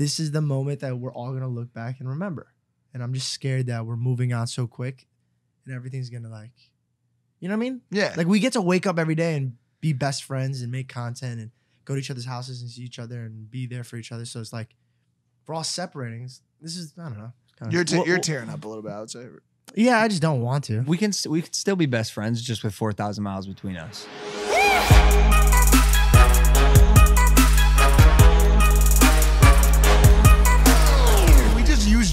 this is the moment that we're all gonna look back and remember. And I'm just scared that we're moving on so quick and everything's gonna like you know what I mean? Yeah. Like we get to wake up every day and be best friends and make content and go to each other's houses and see each other and be there for each other. So it's like we're all separating. This is I don't know. kinda- you're te- Well- you're tearing up a little bit. I would say. yeah, I just don't want to. We can st- we can still be best friends just with four thousand miles between us.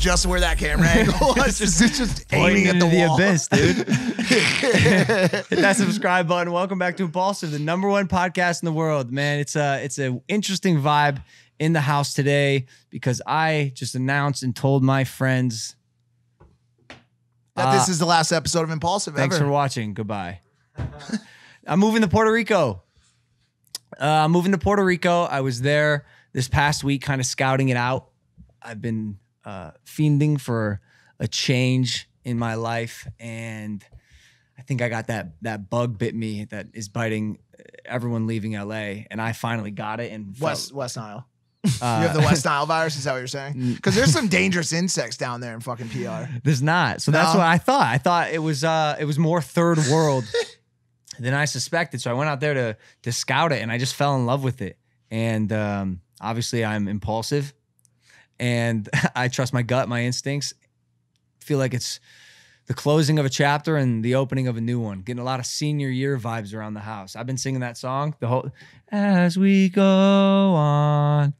Just where that camera angle was. It's just, just aiming at the, the wall. abyss, dude. Hit that subscribe button. Welcome back to Impaulsive, the number one podcast in the world. Man, it's a it's an interesting vibe in the house today because I just announced and told my friends that this Uh, is the last episode of Impaulsive Thanks ever. for watching. Goodbye. I'm moving to Puerto Rico. Uh, I'm moving to Puerto Rico. I was there this past week, kind of scouting it out. I've been uh, fiending for a change in my life, and I think I got that that bug bit me that is biting everyone leaving LA, and I finally got it. And felt- West West Nile. uh, you have the West Nile virus. Is that what you're saying? Because there's some dangerous insects down there in fucking PR. There's not. So that's what I thought. I thought it was uh it was more third world than I suspected. So I went out there to to scout it and I just fell in love with it. And um obviously I'm impulsive and I trust my gut, my instincts. Feel like it's the closing of a chapter and the opening of a new one. Getting a lot of senior year vibes around the house. I've been singing that song the whole as we go on.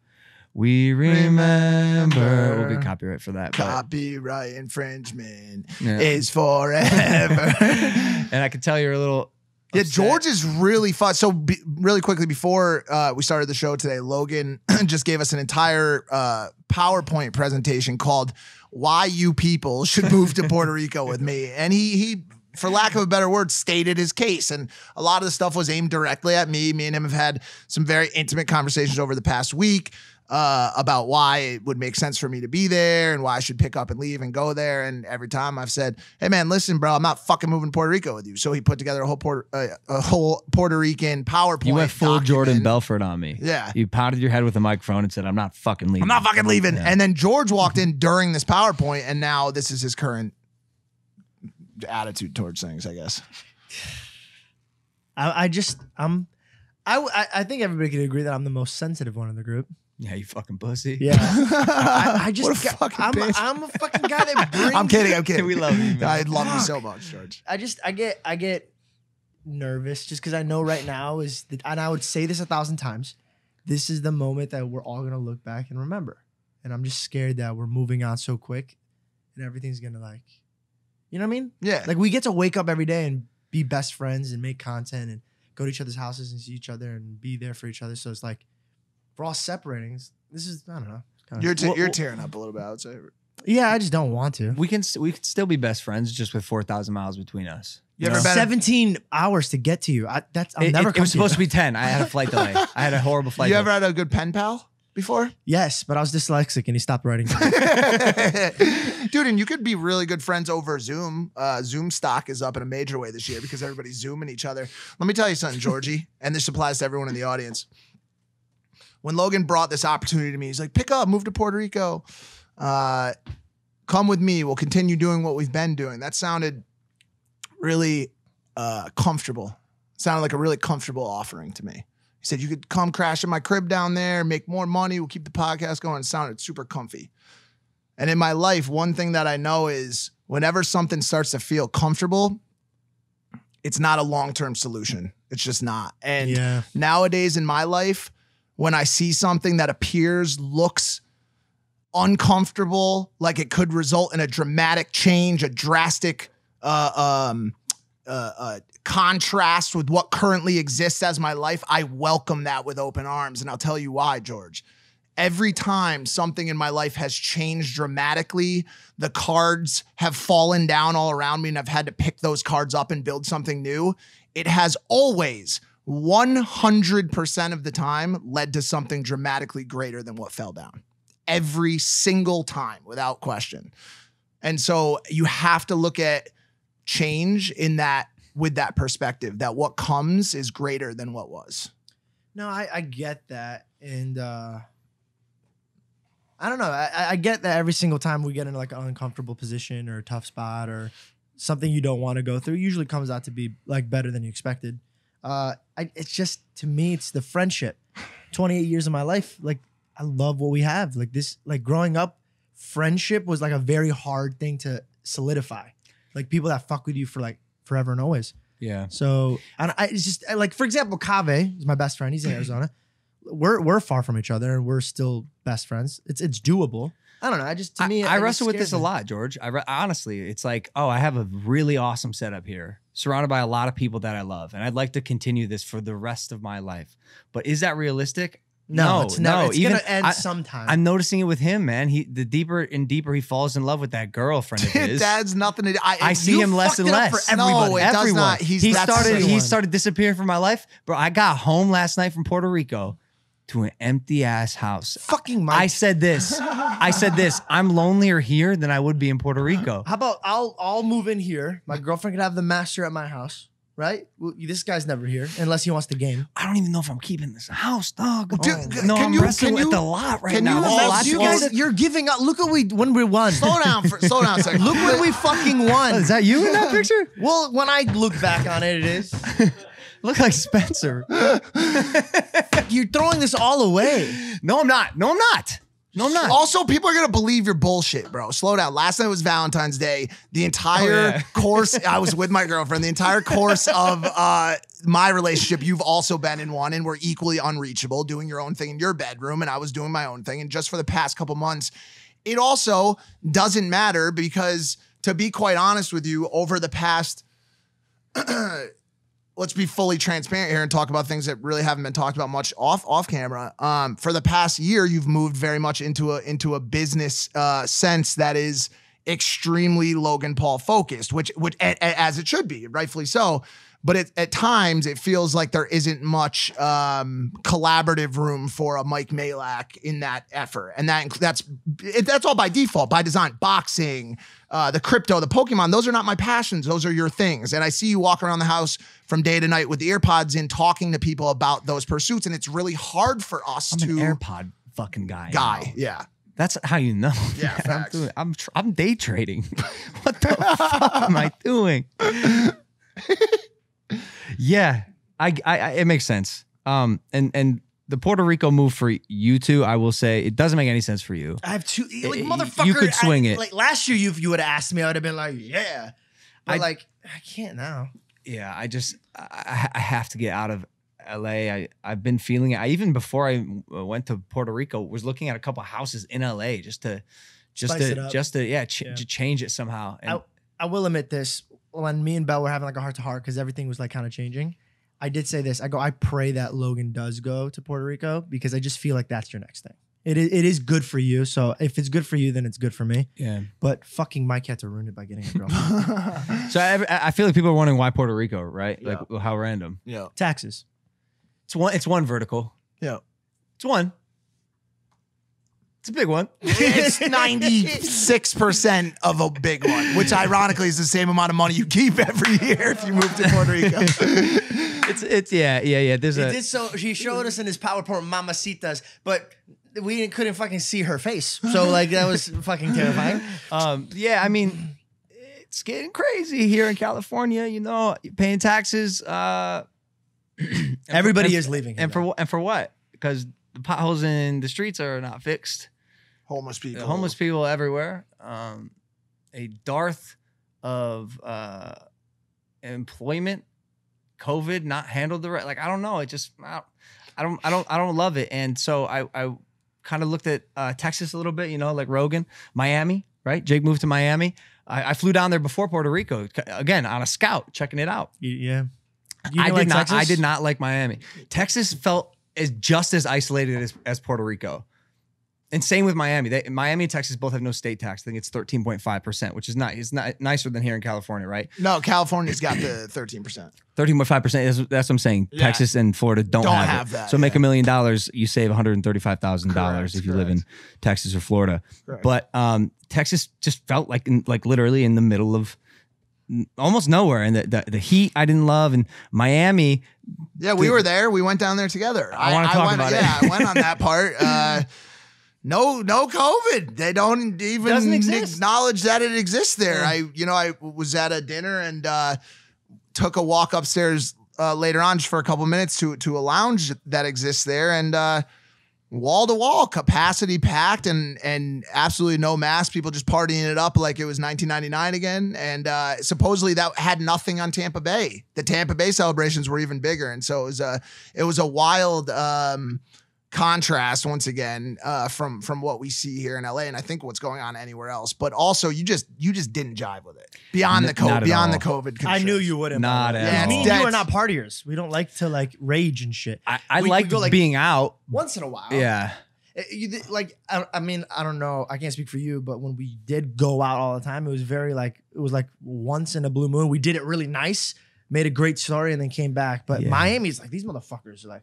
We remember. Oh, we'll get copyright for that. Copyright infringement Yeah. is forever. and I can tell you're a little. Yeah, upset. George is really fun. So, be, really quickly before uh, we started the show today, Logan just gave us an entire uh, PowerPoint presentation called "Why You People Should Move to Puerto Rico with Me," and he he, for lack of a better word, stated his case. And a lot of the stuff was aimed directly at me. Me and him have had some very intimate conversations over the past week. Uh, about why it would make sense for me to be there and why I should pick up and leave and go there. And every time I've said, "Hey man, listen, bro, I'm not fucking moving to Puerto Rico with you." So he put together a whole Puerto uh, a whole Puerto Rican PowerPoint. You went full document. Jordan Belfort on me. Yeah. You pounded your head with a microphone and said, "I'm not fucking leaving." I'm not fucking leaving. Yeah. And then George walked in during this PowerPoint, and now this is his current attitude towards things. I guess. I, I just I'm I, w- I I think everybody could agree that I'm the most sensitive one in the group. Yeah, you fucking pussy. Yeah. I, I just What a got- fucking I'm, bitch. I'm a fucking guy that brings I'm kidding. I'm kidding. We love you, man. I love you so much, George. I just I get I get nervous just because I know right now is the, and I would say this a thousand times. This is the moment that we're all gonna look back and remember, and I'm just scared that we're moving on so quick, and everything's gonna like, you know what I mean? Yeah. Like we get to wake up every day and be best friends and make content and go to each other's houses and see each other and be there for each other. So it's like we're all separating. This is I don't know. kinda- you're te- Well- you're tearing up a little bit. I would say. yeah, I just don't want to. We can st- we can still be best friends just with four thousand miles between us. You ever know? been- 17 hours to get to you. I, that's I'll It, never it- it come was supposed to be ten. I had a flight delay. I had a horrible flight. you delay. ever had a good pen pal before? Yes, but I was dyslexic and he stopped writing. Dude, and you could be really good friends over Zoom. Uh, Zoom stock is up in a major way this year because everybody's zooming each other. Let me tell you something, Georgie, and this applies to everyone in the audience. When Logan brought this opportunity to me, he's like, pick up, move to Puerto Rico. Uh, come with me. We'll continue doing what we've been doing. That sounded really uh, comfortable. Sounded like a really comfortable offering to me. He said, You could come crash in my crib down there, make more money. We'll keep the podcast going. It sounded super comfy. And in my life, one thing that I know is whenever something starts to feel comfortable, it's not a long term solution. It's just not. And yeah. nowadays in my life, when I see something that appears, looks uncomfortable, like it could result in a dramatic change, a drastic uh, um, uh, uh, contrast with what currently exists as my life, I welcome that with open arms. And I'll tell you why, George. Every time something in my life has changed dramatically, the cards have fallen down all around me, and I've had to pick those cards up and build something new. It has always 100% of the time led to something dramatically greater than what fell down. Every single time, without question. And so you have to look at change in that with that perspective that what comes is greater than what was. No, I, I get that. And uh I don't know. I, I- get that every single time we get into like an uncomfortable position or a tough spot or something you don't want to go through, usually comes out to be like better than you expected. Uh, I, it's just to me, it's the friendship. Twenty eight years of my life, like I love what we have. Like this, like growing up, friendship was like a very hard thing to solidify. Like people that fuck with you for like forever and always. Yeah. So and I it's just like for example, Kave is my best friend. He's in Arizona. We're we're far from each other and we're still best friends. It's it's doable. I don't know. I just to I, me, I it wrestle with this a lot, George. I re- honestly, it's like, oh, I have a really awesome setup here, surrounded by a lot of people that I love, and I'd like to continue this for the rest of my life. But is that realistic? No, No, it's never. no, it's even- gonna end I- sometime. I'm noticing it with him, man. He the deeper and deeper he falls in love with that girlfriend of his. Dad's nothing to do. I, I see him less and less. For everybody. No, it does not. He's he started. He started disappearing from my life, bro. I got home last night from Puerto Rico to an empty ass house. fucking Mike. I said this. I said this. I'm lonelier here than I would be in Puerto Rico. How about I'll I'll move in here. My girlfriend can have the master at my house, right? Well, this guy's never here unless he wants the game. I don't even know if I'm keeping this house, dog. Dude, Oh, no, can I'm you- wrestling can with you- the lot right can now. you There's a imagine- lot you to guys, it. you're giving up. Look what we when we won. slow down. For, slow down a second. Look when we fucking won. Oh, is that you in that picture? well, when I look back on it, it is. Look like Spencer. You're throwing this all away. No, I'm not. No, I'm not. No, I'm not. Also, people are gonna believe your bullshit, bro. Slow down. Last night was Valentine's Day. The entire Oh, yeah. course, I was with my girlfriend. The entire course of uh, my relationship, you've also been in one, and we're equally unreachable, doing your own thing in your bedroom, and I was doing my own thing. And just for the past couple months, it also doesn't matter because, to be quite honest with you, over the past let's be fully transparent here and talk about things that really haven't been talked about much off off camera. Um, for the past year, you've moved very much into a into a business uh, sense that is extremely Logan Paul focused, which which a, a- as it should be, rightfully so. But it, at times, it feels like there isn't much um, collaborative room for a Mike Majlak in that effort, and that that's it, that's all by default, by design. Boxing, uh, the crypto, the Pokemon, those are not my passions. Those are your things. And I see you walk around the house from day to night with the earpods in, talking to people about those pursuits, and it's really hard for us I'm to an AirPod fucking guy. guy. now. Yeah. That's how you know. Yeah. I'm, doing, I'm, I'm day trading. what the fuck am I doing? yeah, I, I, I, it makes sense. Um, and and the Puerto Rico move for you two, I will say, it doesn't make any sense for you. I have two. Like You motherfucker, could swing I- it. Like last year, you if you would have asked me, I would have been like, yeah. But I- like, I can't now. Yeah, I just I, I have to get out of LA. I I've been feeling it. I even before I uh, went to Puerto Rico was looking at a couple houses in LA just to just Spice to just to yeah, ch- Yeah. to change it somehow. And I will admit this. When me and Bell were having like a heart to heart because everything was like kind of changing, I did say this. I go, I pray that Logan does go to Puerto Rico because I just feel like that's your next thing. It is, it is good for you. So if it's good for you, then it's good for me. yeah. But fucking Mike had to ruin it by getting a girlfriend. So I, I feel like people are wondering why Puerto Rico, right? Yeah. Like how random. yeah. Taxes. It's one. It's one vertical. Yeah. It's one. It's a big one. It's 96% of a big one, which ironically is the same amount of money you keep every year if you move to Puerto Rico. It's it's yeah yeah yeah. There's He a did so. she showed us in his PowerPoint mamacitas, but we couldn't fucking see her face. So like that was fucking terrifying. Um, yeah, I mean, it's getting crazy here in California. You know, paying taxes. Uh, and for- Everybody and- is leaving. and for what? And for what? Because the potholes in the streets are not fixed. Homeless people. Homeless people everywhere. Um, a dearth of uh, employment. COVID not handled the right. Like I don't know. It just I don't, I don't I don't I don't love it. And so I I kind of looked at uh, Texas a little bit. You know, like Rogan, Miami. Right, Jake moved to Miami. I, I flew down there before Puerto Rico again on a scout, checking it out. Yeah. You I did didn't like. I did not like Miami. Texas felt as just as isolated as, as Puerto Rico. And same with Miami. They, Miami and Texas both have no state tax. I think it's thirteen point five percent, which is nice. It's not nicer than here in California, right? No, California's got the 13%. Thirteen point five percent. That's that's what I'm saying. Yeah. Texas and Florida don't, Don't have, have it. that, So make a million dollars, you save one hundred and thirty five thousand dollars if you live in. Texas or Florida. Correct. But um, Texas just felt like in, like literally in the middle of n- almost nowhere, and the, the the heat I didn't love, and Miami. Yeah, we were there. We went down there together. I wanna talk went, about it. yeah, I went on that part. Uh, no no COVID. They don't even acknowledge that it exists there. Yeah. I you know I was at a dinner and uh, took a walk upstairs uh, later on just for a couple minutes to to a lounge that exists there and. Wall to wall, capacity packed, and and absolutely no mask. People just partying it up like it was 1999 again. And uh, supposedly that had nothing on Tampa Bay. The Tampa Bay celebrations were even bigger, and so it was a it was a wild um, contrast once again uh, from from what we see here in LA, and I think what's going on anywhere else. But also, you just you just didn't jive with it beyond N- the COVID, not at beyond the all. COVID. I knew you wouldn't. Not by the at way. all. Me and you are not partiers. We don't like to like rage and shit. I, I We- we like go, like- being out. Once in a while. Yeah. Uh, you did- like I, I mean I don't know I can't speak for you but when we did go out all the time it was very like it was like once in a blue moon we did it really nice made a great story and then came back but Yeah. Miami's like these motherfuckers are like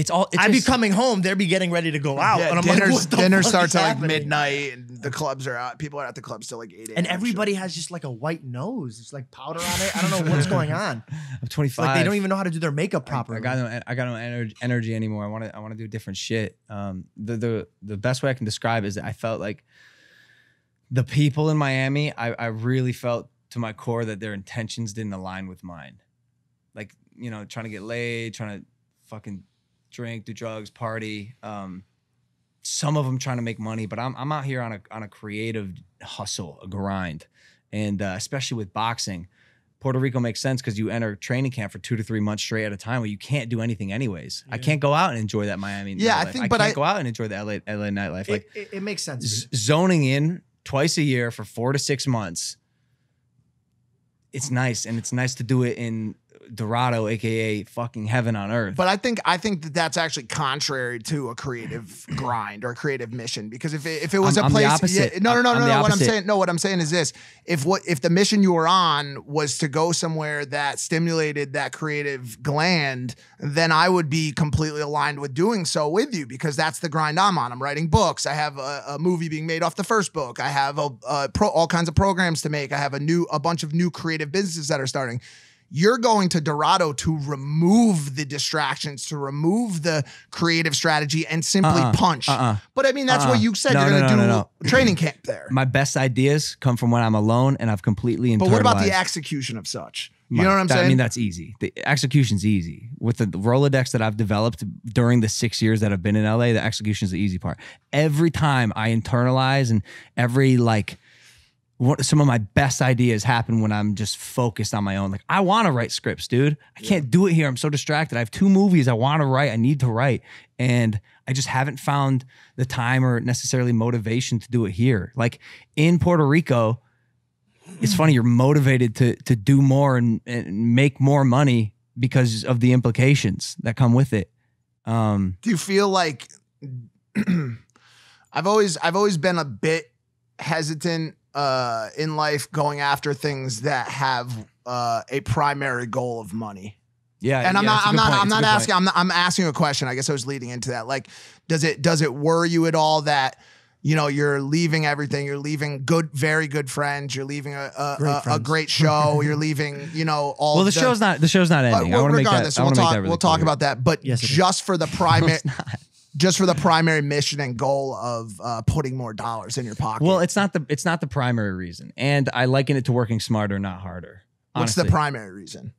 It's all. It's I'd be coming home they'd be getting ready to go out Yeah, and I'm dinner, like what the dinner starts at like midnight, and the clubs are out. People are at the clubs till like eight. and everybody has just like a white nose it's like powder on it I don't know what's going on I'm 25. like they don't even know how to do their makeup properly I, got no, I got no energy, energy anymore. I want to, I want to do different shit. Um, the the the best way I can describe is that I felt like the people in Miami. I I really felt to my core that their intentions didn't align with mine. Like you know, trying to get laid, trying to fucking drink, do drugs, party. Um, some of them trying to make money, but I'm I'm out here on a on a creative hustle, a grind, and uh, especially with boxing. Puerto Rico makes sense because you enter training camp for two to three months straight at a time where you can't do anything anyways. I can't go out and enjoy that Miami. Yeah, I nightlife. think- I but can't I- go out and enjoy the LA, LA nightlife. Like it, it, it makes sense z- zoning in twice a year for four to six months. It's nice, and it's nice to do it in Dorado, aka fucking heaven on earth. But I think I think that that's actually contrary to a creative grind or a creative mission because if it, if it was I'm- a I'm the place, opposite. Yeah, no, no, no, I'm no, no. What I'm saying, no, what I'm saying is this: if what if the mission you were on was to go somewhere that stimulated that creative gland, then I would be completely aligned with doing so with you because that's the grind I'm on. I'm writing books. I have a, a movie being made off the first book. I have a, a pro, all kinds of programs to make. I have a new a bunch of new creative businesses that are starting you're going to Dorado to remove the distractions, to remove the creative strategy, and simply Uh-uh, punch. uh-uh. But I mean, that's Uh-uh. what you said. No, you're no, going to no, do training camp there. My best ideas come from when I'm alone and I've completely internalized. But what about the execution of such? You My- know what I'm that- saying? I mean, that's easy. The execution's easy. With the Rolodex that I've developed during the six years that I've been in LA, the execution's the easy part. Every time I internalize and every like what some of my best ideas happen when I'm just focused on my own. Like I want to write scripts, dude. I can't do it here. I'm so distracted. I have two movies I want to write. I need to write. And I just haven't found the time or necessarily motivation to do it here. Like in Puerto Rico, it's funny you're motivated to to do more and, and make more money because of the implications that come with it. Um, do you feel like I've always I've always been a bit hesitant uh, in life going after things that have uh, a primary goal of money. yeah, and I'm yeah, not I'm not point. I'm It's not point. asking I'm not, I'm asking a question. I guess I was leading into that. Like does it does it worry you at all that you know you're leaving everything you're leaving good very good friends you're leaving a a, Great a, a great show you're leaving you know all Well, the, the show's not the show's not uh, ending. I well, want to make that. regardless, I we'll want talk that really we'll talk clear. about that but Yes, just for the No, primary not. Just for the primary mission and goal of uh, putting more dollars in your pocket Well, it's not the it's not the primary reason, and I liken it to working smarter, not harder. what's the primary reason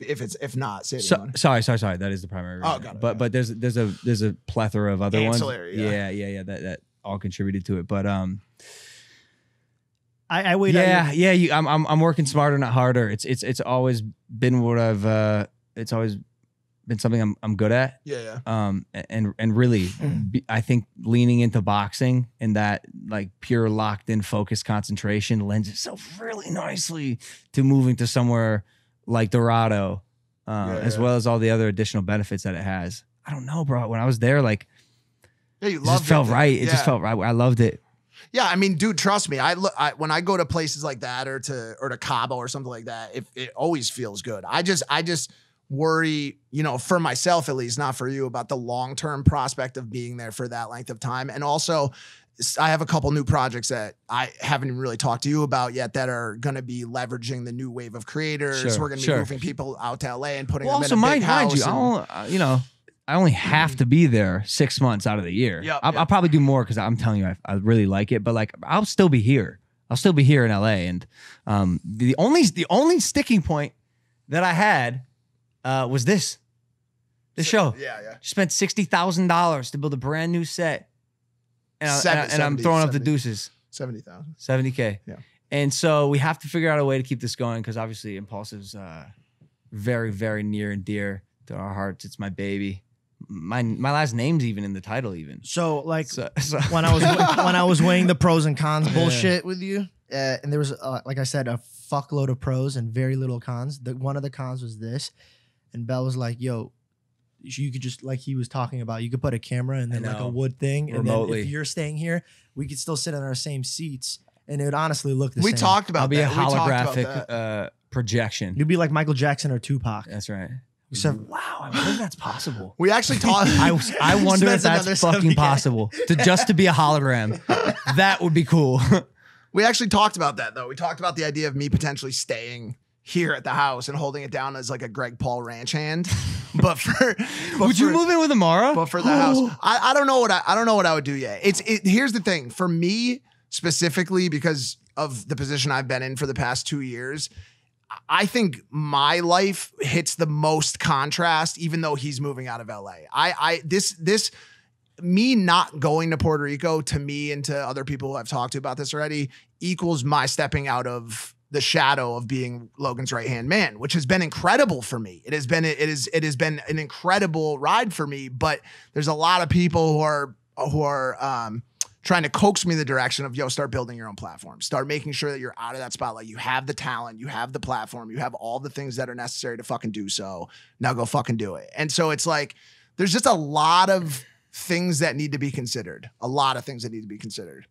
if it's if not say So, sorry, sorry, sorry. That is the primary Oh, reason. got it, but got it. but there's there's a there's a plethora of other Ancillary, ones. yeah. yeah, yeah, yeah. That that all contributed to it. But um, I, I wait yeah, your- yeah. You, I'm I'm I'm working smarter, not harder. It's it's it's always been what I've uh, it's always been something I'm I'm good at. yeah yeah um and and really be, i think leaning into boxing and that like pure locked in focus concentration lends itself really nicely to moving to somewhere like dorado uh, Yeah, as yeah. well as all the other additional benefits that it has i don't know bro when i was there like yeah you it love just felt right it just felt right i loved it Yeah, I mean, dude, trust me. I look I, when I go to places like that or to or to Cabo or something like that. It it always feels good. I just I just worry, you know, for myself at least, not for you, about the long term prospect of being there for that length of time, and also. I have a couple new projects that I haven't even really talked to you about yet that are going to be leveraging the new wave of creators. Sure, We're going to sure. be moving people out to LA and putting well, them also in a mind, big mind house. you I and- don't, uh, you know I only have to be there six months out of the year. Yep, I'll, yep. I'll probably do more because I'm telling you, I, I really like it. But like, I'll still be here. I'll still be here in LA. And um, the only the only sticking point that I had uh, was this, this show. Yeah, yeah. Spent sixty thousand dollars to build a brand new set, and, I, Seven- and, I, and I'm 70, throwing up the 70. deuces. Seventy thousand. 70k. Yeah. And so we have to figure out a way to keep this going because obviously Impaulsive's uh, very, very near and dear to our hearts. It's my baby. My my last name's even in the title, even. So like So, so when I was when I was weighing the pros and cons bullshit with you, uh, and there was uh, like I said a fuckload of pros and very little cons. The one of the cons was this, and Bell was like, "Yo." You could just like he was talking about. You could put a camera and then like a wood thing, and then Remotely. if you're staying here, we could still sit in our same seats, and it would honestly look the same. We same. talked about I'll be that. a We talked about holographic that. uh, projection. You'd be like Michael Jackson or Tupac. That's right. Except Wow, I wonder if that's possible. We actually talked. I, I wonder if that's fucking possible. To just to be a hologram, that would be cool. We actually talked about that though. We talked about the idea of me potentially staying here at the house and holding it down as like a Greg Paul ranch hand. But for but would you move in with Amara? But for the house, I, I don't know what I, I don't know what I would do yet. It's it, here's the thing for me specifically because of the position I've been in for the past two years. I think my life hits the most contrast, even though he's moving out of LA. I I this this me not going to Puerto Rico to me and to other people who I've talked to about this already equals my stepping out of the shadow of being Logan's right hand man, which has been incredible for me. It has been it is it has been an incredible ride for me. But there's a lot of people who are who are um, trying to coax me in the direction of yo start building your own platform. Start making sure that you're out of that spotlight. You have the talent. You have the platform. You have all the things that are necessary to fucking do so. Now go fucking do it. And so it's like there's just a lot of things that need to be considered. A lot of things that need to be considered.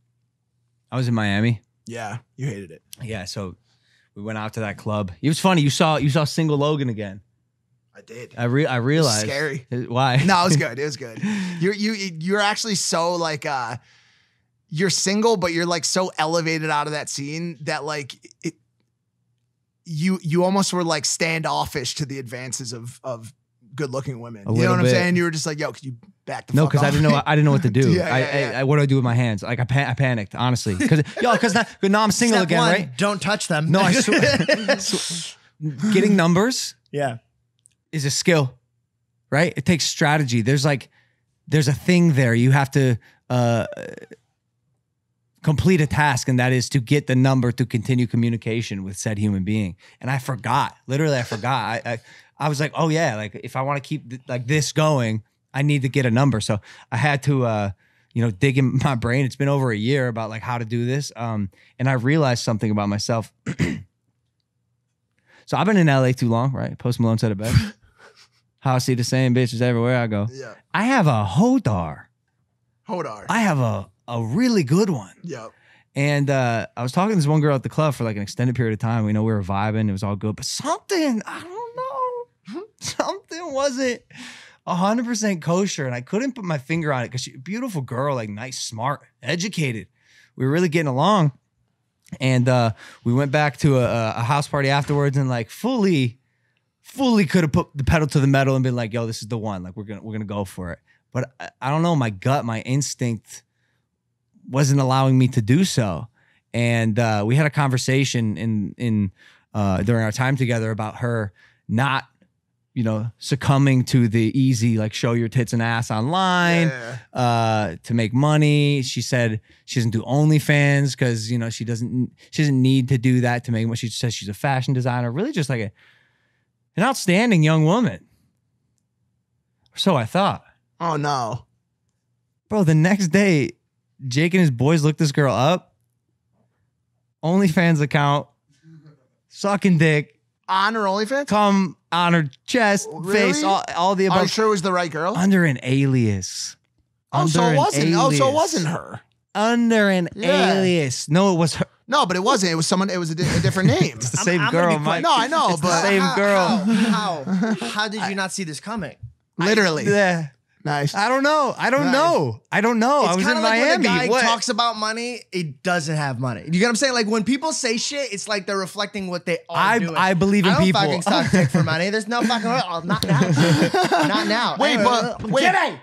I was in Miami. yeah you hated it. Yeah, so we went out to that club. It was funny. You saw you saw single Logan again. i did I re- I realized scary. Why? no it was good it was good you're you you're actually so like uh you're single but you're like so elevated out of that scene that like it you you almost were like standoffish to the advances of of good looking women A you know what i'm saying you were just like yo could you back the No, because I didn't know I didn't know what to do. Yeah, I, yeah, I, yeah. I what do I do with my hands? Like I, pan- I panicked honestly because yo because now I'm single Step again, one, right? Don't touch them. No, I swear. Sw- Getting numbers yeah. is a skill, right? It takes strategy. There's like there's a thing there. You have to uh, complete a task, and that is to get the number to continue communication with said human being. And I forgot. Literally, I forgot. I I, I was like, oh yeah, like if I want to keep th- like this going, I need to get a number. So I had to. uh you know, dig in my brain. It's been over a year about like how to do this. Um, and I realized something about myself. so I've been in LA too long, right? Post Malone said it best. How I see the same bitches everywhere I go. yeah I have a hodar. hold on I have a a really good one. yeah And uh, I was talking to this one girl at the club for like an extended period of time. We know we were vibing. It was all good. But something, I don't know, something wasn't 100% kosher. And I couldn't put my finger on it because she's a beautiful girl, like nice, smart, educated. We were really getting along. And uh, we went back to a, a house party afterwards and like fully, fully could have put the pedal to the metal and been like, yo, this is the one. Like we're gonna we're gonna go for it. But I, I don't know, my gut, my instinct wasn't allowing me to do so. And uh, we had a conversation in in uh, during our time together about her not, you know, succumbing to the easy like show your tits and ass online yeah. uh, to make money. She said she doesn't do OnlyFans because you know she doesn't she doesn't need to do that to make money. She says she's a fashion designer, really just like a an outstanding young woman. So I thought, oh no bro. The next day, Jake and his boys looked this girl up. OnlyFans account, sucking dick, on her OnlyFans come on her chest, oh, face, all, all the are you above, sure it was the right girl under an alias. oh so it wasn't oh so it wasn't her under an Yeah. alias. No, it was her. no but it wasn't it was someone it was a, di- a different name It's the I'm- same I'm girl, be Mike. no i know It's the but same How- girl. How, how? How did you not see this coming? literally Yeah. Nice. I don't know. I don't Nice. know. I don't know. I It's was kind in of like Miami. when a guy What? talks about money, it doesn't have money. You get what I'm saying? Like when people say shit, it's like they're reflecting what they are I doing. I believe in I don't people. fucking suck dick for money. There's no fucking oh, not now. not now. Wait, Anyway, but- wait. Jimmy!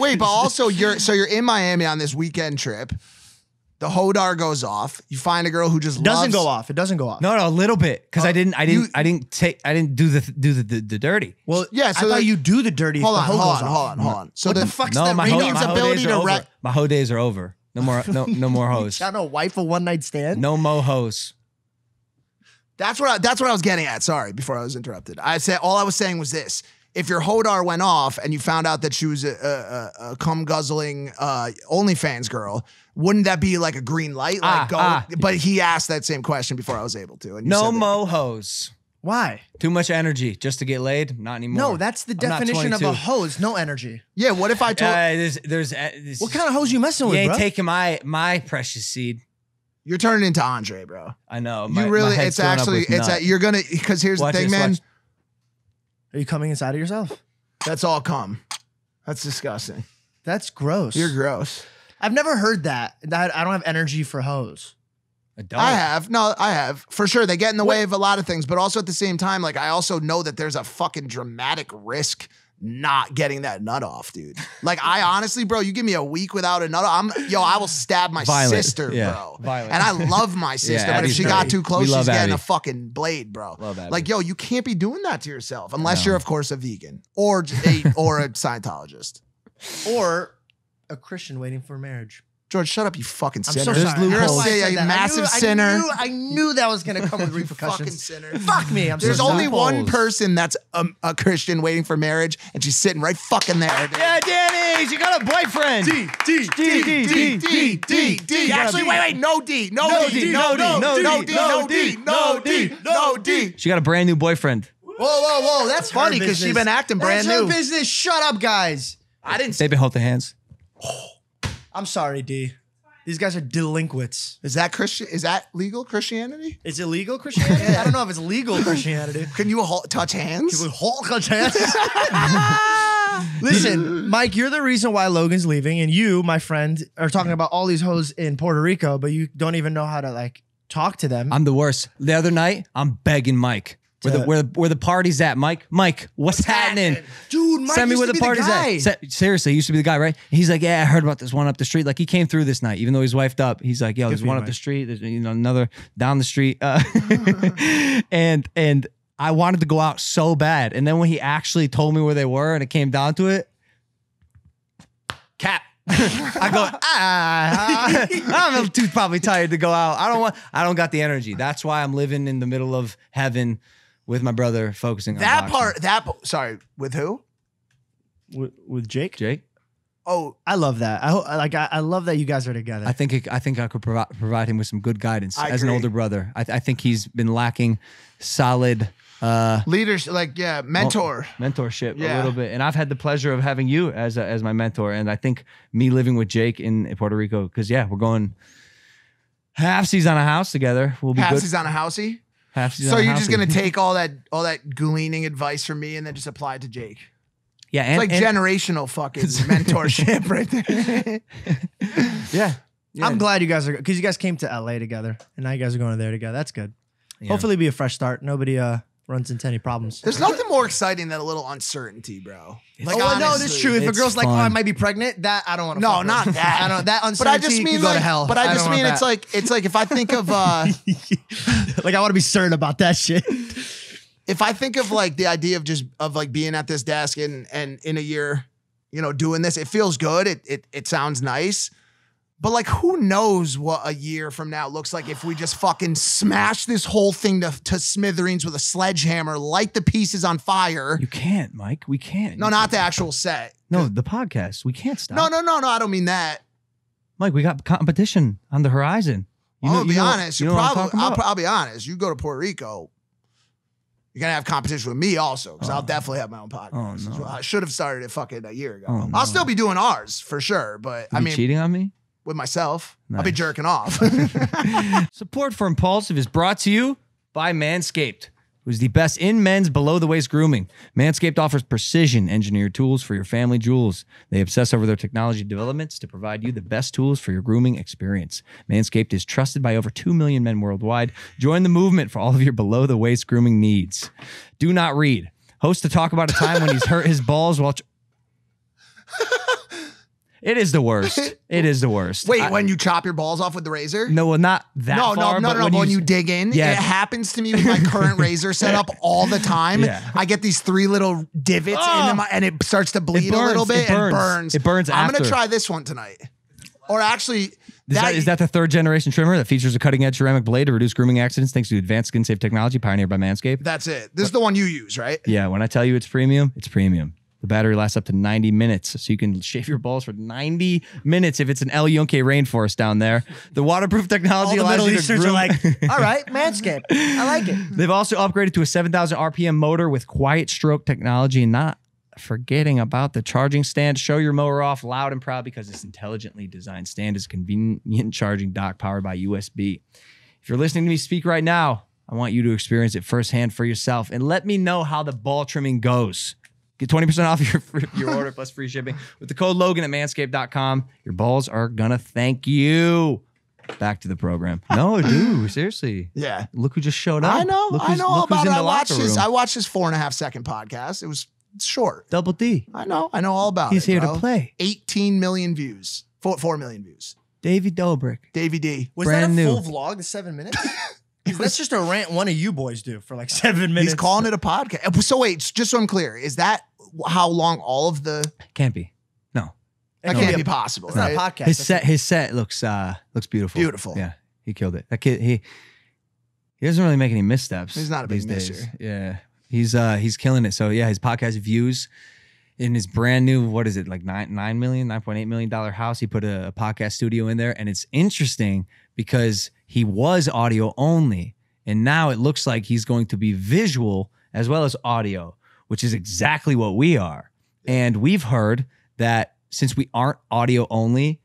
Wait, but also you're so you're in Miami on this weekend trip. The Hodar goes off. You find a girl who just It doesn't loves- go off. It doesn't go off. no, no, a little bit because I oh, didn't. I didn't. you- I didn't take. I didn't do the do the the, the dirty. Well, Yeah, yeah. so So I thought like- you do the dirty. Hold if on, hoe hold goes on, off. hold on, hold on. So what the, the fuck's No, that? my, He ho- my hoe ability days to are over. rec- my hoe days are over. No more. No no more hoes. Got to wife a one night stand. No mo hoes. That's what I, that's what I was getting at. Sorry, before I was interrupted. I said all I was saying was this: if your Hodar went off and you found out that she was a, a, a cum guzzling uh, OnlyFans girl, wouldn't that be like a green light? Like Ah, go. ah. But he asked that same question before I was able to. And you No said that- mo hoes. Why? Too much energy just to get laid. Not anymore. No, that's the I'm definition of a 22. hose. No energy. Yeah. What if I told Uh, there's, there's, uh, there's, What kind of hose you messing You with, ain't bro? taking my my precious seed. you're turning into Andre, bro? I know. My, you my really? head's It's actually it's nut. a, you're gonna because here's Watch the thing, this, man. watch. Are you coming inside of yourself? That's all cum. That's disgusting. That's gross. You're gross. I've never heard that. That I don't have energy for hose. I don't. I have. No, I have. For sure. They get in the way of a lot of things, but also at the same time, like I also know that there's a fucking dramatic risk not getting that nut off, dude. Like I honestly, bro, you give me a week without a nut, I'm yo, I will stab my Violent. sister, Yeah, bro. violent. And I love my sister, but if Abby's she got too close, love she's getting a fucking blade, bro. Love Abby. Like, yo, you can't be doing that to yourself unless No. you're, of course, a vegan or a or a Scientologist. Or a Christian waiting for marriage. George, shut up, you fucking I'm sinner. so There's sorry. I don't know loopholes. why I You're a said that. I massive knew- sinner. I knew, I knew that was gonna come with You fucking repercussions. sinner. Fuck me. I'm There's so only sorry. one loopholes. person that's a, a Christian waiting for marriage, and she's sitting right fucking there. dude. Yeah, Danny, you got a boyfriend. D D D, D, D, D, D, D. Actually, wait, wait, no D, no No D, D, no no D, D, no D, no no D, D, no D, no D, no D. She got a brand new boyfriend. Whoa, whoa, whoa! That's funny her 'cause she business. been acting brand That's her new. business. Shut up, guys. I didn't say. They've been holding hands. I'm sorry, D. These guys are delinquents. Is that Christian? Is that legal Christianity? It's illegal Christianity. I don't know if it's legal Christianity. Can you hol- touch hands? Can you all touch hands? Listen, Mike, you're the reason why Logan's leaving, and you, my friend, are talking about all these hoes in Puerto Rico, but you don't even know how to like talk to them. I'm the worst. The other night, I'm begging Mike. Where the, where, the, where the party's at, Mike? Mike, what's, happening? Dude, Mike Send me used where to the party's guy. at. Se- seriously, he used to be the guy, right? And he's like, yeah, I heard about this one up the street. Like he came through this night, even though he's wifed up. He's like, yo, there's you, one up Mike. the street. There's you know another down the street. Uh, and and I wanted to go out so bad. And then when he actually told me where they were, and it came down to it, cap. I go, ah, I'm too probably tired to go out. I don't want, I don't got the energy. That's why I'm living in the middle of heaven with my brother, focusing on that boxing. part. That sorry. With who? with, with Jake. Jake. Oh, I love that. I ho- like. I, I love that you guys are together. I think it, I think I could provide provide him with some good guidance I as an agree. older brother. I, I think he's been lacking solid uh, leadership. Like yeah, mentor. mentorship a little bit, and I've had the pleasure of having you as a, as my mentor. And I think me living with Jake in Puerto Rico, because yeah, we're going half season on a house together. We'll be good. Passes on a housey. Half season So you're just gonna take all that all that gleaning advice from me and then just apply it to Jake. yeah, It's like and- generational fucking mentorship right there. yeah. yeah. I'm glad you guys are because you guys came to LA together, and now you guys are going there together. That's good. Yeah. Hopefully, it'll be a fresh start. Nobody uh runs into any problems. There's nothing more exciting than a little uncertainty, bro. Like, oh well, no, that's honestly. true. If a it's girl's like, "Oh, I might be pregnant," that I don't want to. No, not that. I don't. That uncertainty. But I just mean can go like, to hell. but I just don't mean it's that. like it's like if I think of uh like I want to be certain about that shit. if I think of like the idea of just of like being at this desk and and in a year, you know, doing this, it feels good. It it it sounds nice. But like who knows what a year from now looks like if we just fucking smash this whole thing to, to smithereens with a sledgehammer, light the pieces on fire. You can't, Mike. We can't. No, You not can't. the actual set. No, the podcast. We can't stop. No, no, no, no. I don't mean that. Mike, we got competition on the horizon. You I'm know- gonna be you honest. you You know probably, I'll, I'll be honest. You go to Puerto Rico, you're gonna have competition with me also, because I'll Oh. definitely have my own podcast. Oh, no. I should have started it fucking a year ago. Oh, no. I'll still be doing ours for sure, but You I mean, cheating on me. With myself, I'll be jerking off. Support for Impaulsive is brought to you by Manscaped. who's the best in men's below the waist grooming. Manscaped offers precision engineered tools for your family jewels. They obsess over their technology developments to provide you the best tools for your grooming experience. Manscaped is trusted by over 2 million men worldwide. Join the movement for all of your below the waist grooming needs. Do not read. Host to talk about a time when he's hurt his balls while. It is the worst. It is the worst. Wait, I- when you chop your balls off with the razor? no, well, not that no, far, no, no, but no, no. when when you- you dig in, Yeah. it happens to me with my current razor setup all the time. Yeah. I get these three little divots Oh. Ah! into my, and it starts to bleed a little bit It burns. and burns. It burns I'm after. gonna try this one tonight, or actually, Is that, is that the third generation trimmer that features a cutting edge ceramic blade to reduce grooming accidents thanks to advanced skin safe technology pioneered by Manscaped? That's it. This is the one you use, right? Yeah, when I tell you it's premium, it's premium. The battery lasts up to 90 minutes, so you can shave your balls for 90 minutes if it's an El Yunque rainforest down there. The waterproof All technology the allows Middle you to Easterns are like, all right, Manscaped. I like it. They've also upgraded to a 7,000 RPM motor with quiet stroke technology, and not forgetting about the charging stand. Show your mower off loud and proud because this intelligently designed stand is a convenient charging dock powered by USB. If you're listening to me speak right now, I want you to experience it firsthand for yourself and let me know how the ball trimming goes. Get 20% off your, your order plus free shipping with the code Logan at manscaped.com. Your balls are gonna thank you. Back to the program. No, dude, seriously. Yeah. Look who just showed up. I know. Look I who's- know all look about in it. the I watched his. I watched his four and a half second podcast. It was short. Double D. I know. I know all about He's it. He's here bro. to play. 18 million views. Four, four million views. Davey Dobrik. Davey D. Was Brand that a new. full vlog, the seven minutes? That's just a rant one of you boys do for like seven minutes. He's calling it a podcast. Uh, so wait, just so I'm clear, is that how long all of the Can't be. No. that No. can't be possible, It's not right? a podcast. His That's set his set looks uh looks beautiful. Beautiful. Yeah. He killed it. That kid he he doesn't really make any missteps. He's not a big these days. misser. Yeah. He's uh he's killing it. So yeah, his podcast views in his brand new, what is it, like nine nine million, nine point eight million dollar house. He put a, a podcast studio in there. And it's interesting because he was audio only. And now it looks like he's going to be visual as well as audio, which is exactly what we are. And we've heard that since we aren't audio only,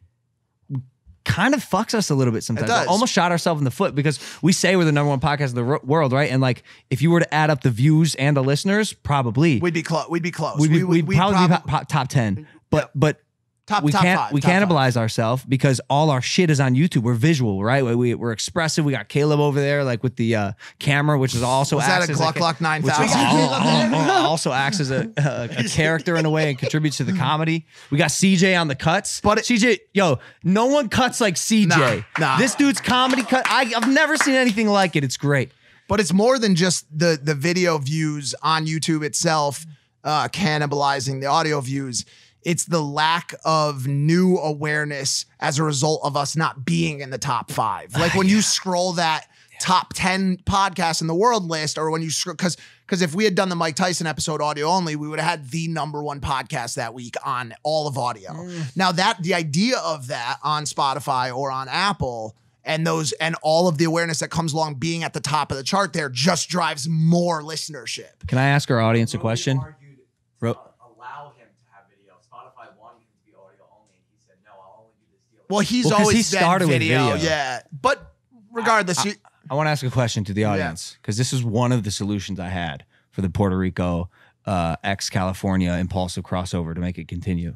kind of fucks us a little bit sometimes. does. Almost shot ourselves in the foot because we say we're the number one podcast in the ro- world, right? And like, if you were to add up the views and the listeners, probably We'd be close. We'd be close. we'd, be, we would- we'd we'd probably be prob- top, top ten. But but top, we top can't five, we cannibalize ourselves because all our shit is on YouTube. We're visual, right? We, we, we're expressive. We got Caleb over there, like with the uh, camera, which is also Was that a clock which 9000? al- also acts as a, a, a character in a way and contributes to the comedy. We got CJ on the cuts. But it- CJ, yo, no one cuts like CJ. Nah, nah. This dude's comedy cut. I, I've never seen anything like it. It's great. But it's more than just the the video views on YouTube itself uh, cannibalizing the audio views. It's the lack of new awareness as a result of us not being in the top five. Like when you scroll that top 10 podcasts in the world list, or when you scroll, because because if we had done the Mike Tyson episode audio only, we would have had the number one podcast that week on all of audio. Mm. Now that the idea of that on Spotify or on Apple and those and all of the awareness that comes along being at the top of the chart there just drives more listenership. Can I ask our audience a question? argued Ro- to allow him to have video. Spotify wanted him to be audio only, and he said, "No, I'll only do this deal." Well, he's Well, always he started with video, video. yeah. But regardless, you, I want to ask a question to the audience because this is one of the solutions I had for the Puerto Rico uh, ex California impulsive crossover to make it continue.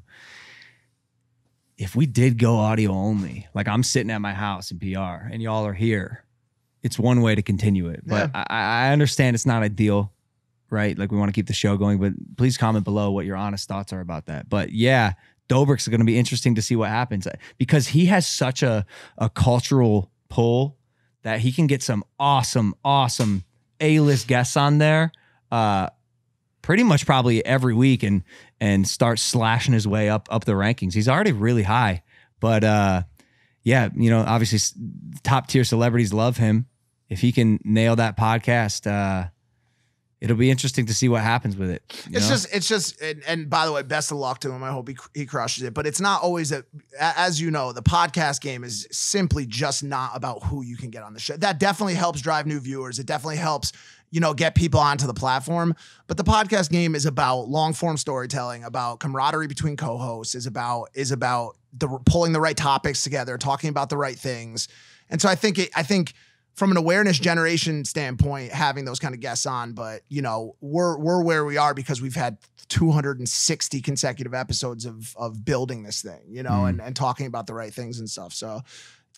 If we did go audio only, like I'm sitting at my house in PR and y'all are here, it's one way to continue it. But I, I understand it's not ideal, right? Like we want to keep the show going, but please comment below what your honest thoughts are about that. But yeah, Dobrik's going to be interesting to see what happens because he has such a, a cultural pull that he can get some awesome, awesome A-list guests on there, uh, pretty much probably every week, and and start slashing his way up up the rankings. He's already really high, but uh, yeah, you know, obviously top tier celebrities love him. If he can nail that podcast, uh, it'll be interesting to see what happens with it. it's know? just it's just and, and by the way, best of luck to him. I hope he he crushes it. But it's not always that as you know, the podcast game is simply just not about who you can get on the show. That definitely helps drive new viewers. It definitely helps you know, get people onto the platform. But the podcast game is about long form storytelling, about camaraderie between co-hosts, is about is about the pulling the right topics together, talking about the right things. And so I think it, I think from an awareness generation standpoint, having those kind of guests on, but you know, we're we're where we are because we've had 260 consecutive episodes of of building this thing, you know, Mm. and, and talking about the right things and stuff. So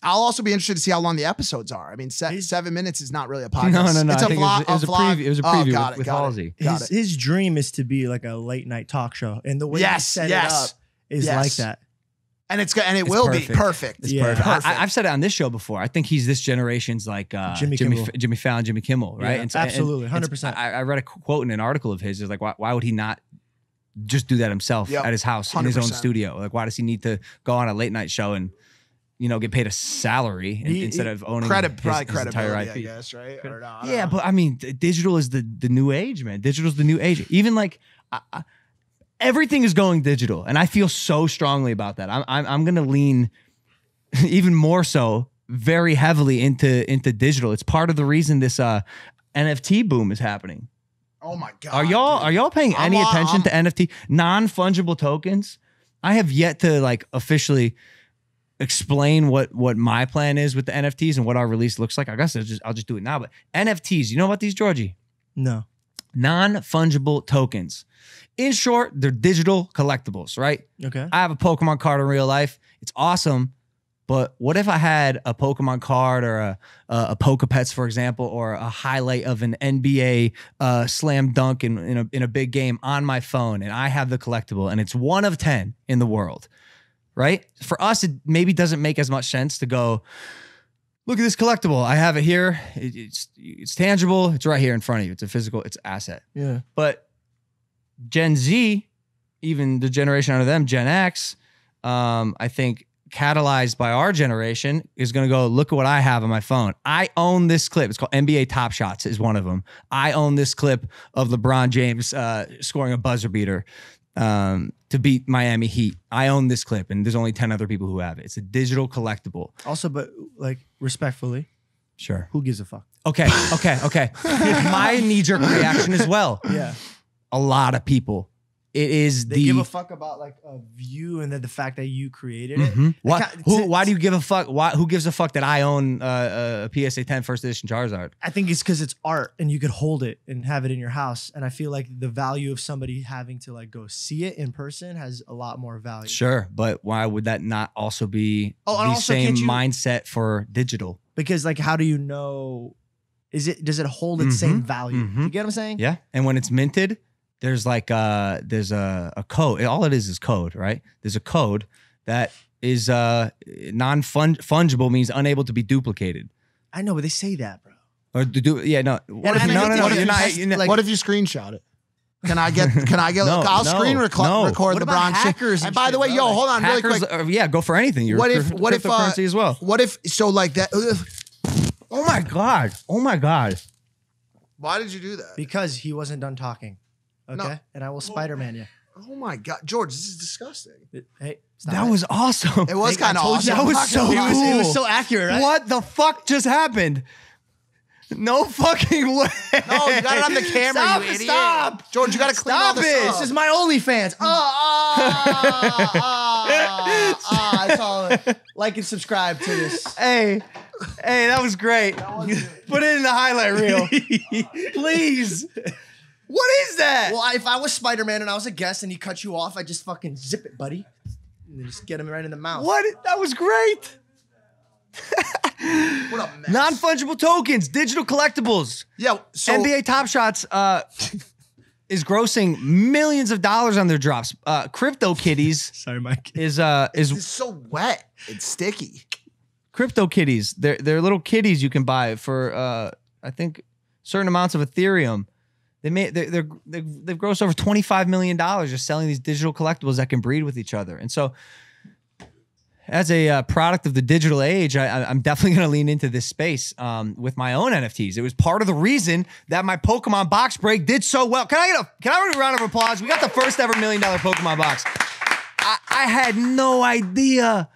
I'll also be interested to see how long the episodes are. I mean, se- seven minutes is not really a podcast. No, no, no. It's I a vlog. it was, it was a, vlog. preview. It was a Oh, preview got with, it, with got it. Halsey. Got His, it. his dream is to be like a late night talk show, and the way Yes, he set yes, it up is yes. like that. And it's go- and it It's will be perfect. perfect. It's Yeah. perfect. Perfect. I, have said it on this show before. I think he's this generation's like uh, Jimmy Jimmy Kimmel. F- Jimmy Fallon, Jimmy Kimmel, right? Yeah, so- absolutely, 100%. I, I read a quote in an article of his. Is like, why, why would he not just do that himself Yep, at his house in his own studio? Like, why does he need to go on a late night show and you know get paid a salary in- He- instead he- of owning Credit, his, probably his entire IP? I guess, right? Or no, don't Yeah, know. but I mean, digital is the the new age, man. Digital's the new age. Even like I, I, everything is going digital, and I feel so strongly about that. I'm I'm, I'm gonna lean even more so, very heavily into into digital. It's part of the reason this uh NFT boom is happening. oh my god, Are y'all dude. are y'all paying I'm any attention I'm- to NFT non fungible tokens? I have yet to like officially explain what what my plan is with the NFTs and what our release looks like. I guess I'll just I'll just do it now. But NFTs, you know about these, Georgie? No, Non fungible tokens. In short, they're digital collectibles, right? okay. I have a Pokemon card in real life. It's awesome. But what if I had a Pokemon card or a a, a Pokepets, for example, or a highlight of an NBA uh, slam dunk in, in, a, in a big game on my phone, and I have the collectible, and it's one of ten in the world, right? For us, it maybe doesn't make as much sense to go. Look at this collectible. I have it here. It- it's it's tangible. It's right here in front of you. It's a physical. It's asset. Yeah, But Gen Z, even the generation under them, Gen X, um, I think catalyzed by our generation is going to go look at what I have on my phone. I own this clip. It's called NBA Top Shots is one of them. I own this clip of LeBron James uh, scoring a buzzer beater um, to beat Miami Heat. I own this clip, and there's only ten other people who have it. It's a digital collectible. Also, but like respectfully, Sure. who gives a fuck? Okay. Okay. Okay. My knee jerk reaction as well. Yeah, A lot of people. It is they the give a fuck about like a view and then the fact that you created it. Mhm. Why, ca- who, to- why do you give a fuck? Why, who gives a fuck that I own uh, a PSA 10 first edition Charizard? I think it's because it's art and you could hold it and have it in your house. And I feel like the value of somebody having to like go see it in person has a lot more value. Sure, but why would that not also be Oh, and the also, same can't you- mindset for digital? Because like, how do you know? Is it does it hold its same value? mhm. You get what I'm saying? Yeah, and when it's minted, there's like uh there's a, a code. All it is is code, right? There's a code that is uh non fungible means unable to be duplicated. I know, but they say that, bro. Or to do yeah no what if, and no no no do you're not, you're not like- what if you screenshot it? Can I get? Can I get? No, I'll no, screen record, no. record What about LeBron. shit. hackers And and by the way, yo, hold on, really quick. uh, yeah go for anything. You're What if? crypt- What if? Uh, as well? What if? So like that. Oh my god! Oh my god! Why did you do that? because he wasn't done talking. Okay, No. and I will Spider-Man you. Oh my god, George, this is disgusting. Hey, stop That it. was awesome. It was Hey, kind of told awesome. you, That was I'm not so gonna It lie. was, it was so accurate, right? What the fuck just happened? No fucking way. No, you got it on the camera, Stop, you idiot. Stop. George, you got to clean all Stop this it. up. This is my OnlyFans. Oh, ah, ah, ah, I saw it. Like and subscribe to this. Hey, hey, that was great. Put it in the highlight reel, please. What is that? Well, I- if I was Spider-Man and I was a guest and he cut you off, I just fucking zip it, buddy. And just get him right in the mouth. what? That was great. What a mess. Non fungible tokens, digital collectibles. yeah. So NBA Top Shots uh, is grossing millions of dollars on their drops. Uh, Crypto Kitties Sorry, Mike. is uh is it's so wet. It's sticky. crypto kitties. They're they're little kitties you can buy for uh I think certain amounts of Ethereum. They made they're, they're they've, they've grossed over twenty five million dollars just selling these digital collectibles that can breed with each other. And so, as a uh, product of the digital age, I, I'm definitely going to lean into this space um, with my own NFTs. It was part of the reason that my Pokemon box break did so well. Can I get a can I get a round of applause? We got the first ever million dollar Pokemon box. I, I had no idea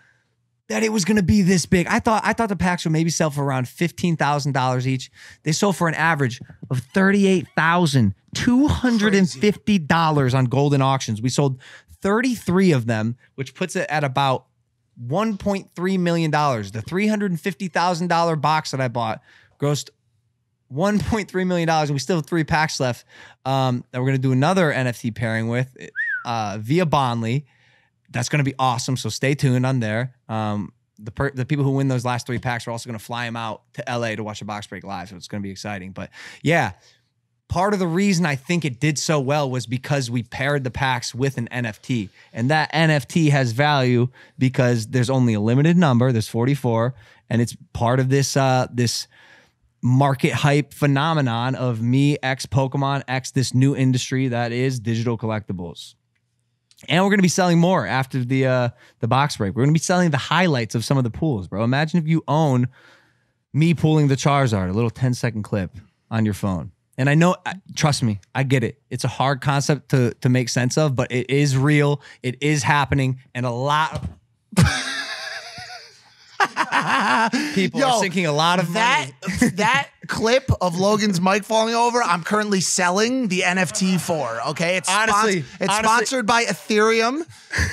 that it was going to be this big. I thought I thought the packs would maybe sell for around fifteen thousand dollars each. They sold for an average of thirty eight thousand two hundred and fifty dollars on Goldin Auctions. We sold thirty three of them, which puts it at about one point three million dollars. The three hundred and fifty thousand dollar box that I bought grossed 1.3 million dollars, and we still have three packs left. Um, that we're gonna do another NFT pairing with uh, via Bondly. That's gonna be awesome. So stay tuned on there. Um, the per- the people who win those last three packs are also gonna fly them out to LA to watch the box break live. So it's gonna be exciting. But yeah, part of the reason I think it did so well was because we paired the packs with an NFT. And that NFT has value because there's only a limited number, there's 44, and it's part of this uh this market hype phenomenon of me X Pokemon X this new industry that is digital collectibles. And we're gonna be selling more after the uh the box break. We're gonna be selling the highlights of some of the pools, bro. Imagine if you own me pulling the Charizard, a little 10 second clip on your phone. And I know, trust me, I get it. It's a hard concept to to make sense of, but it is real. It is happening, and a lot people Yo, are sinking a lot of that money. that clip of Logan's mic falling over, I'm currently selling the NFT for. Okay, it's Honestly, it's honestly- sponsored by Ethereum.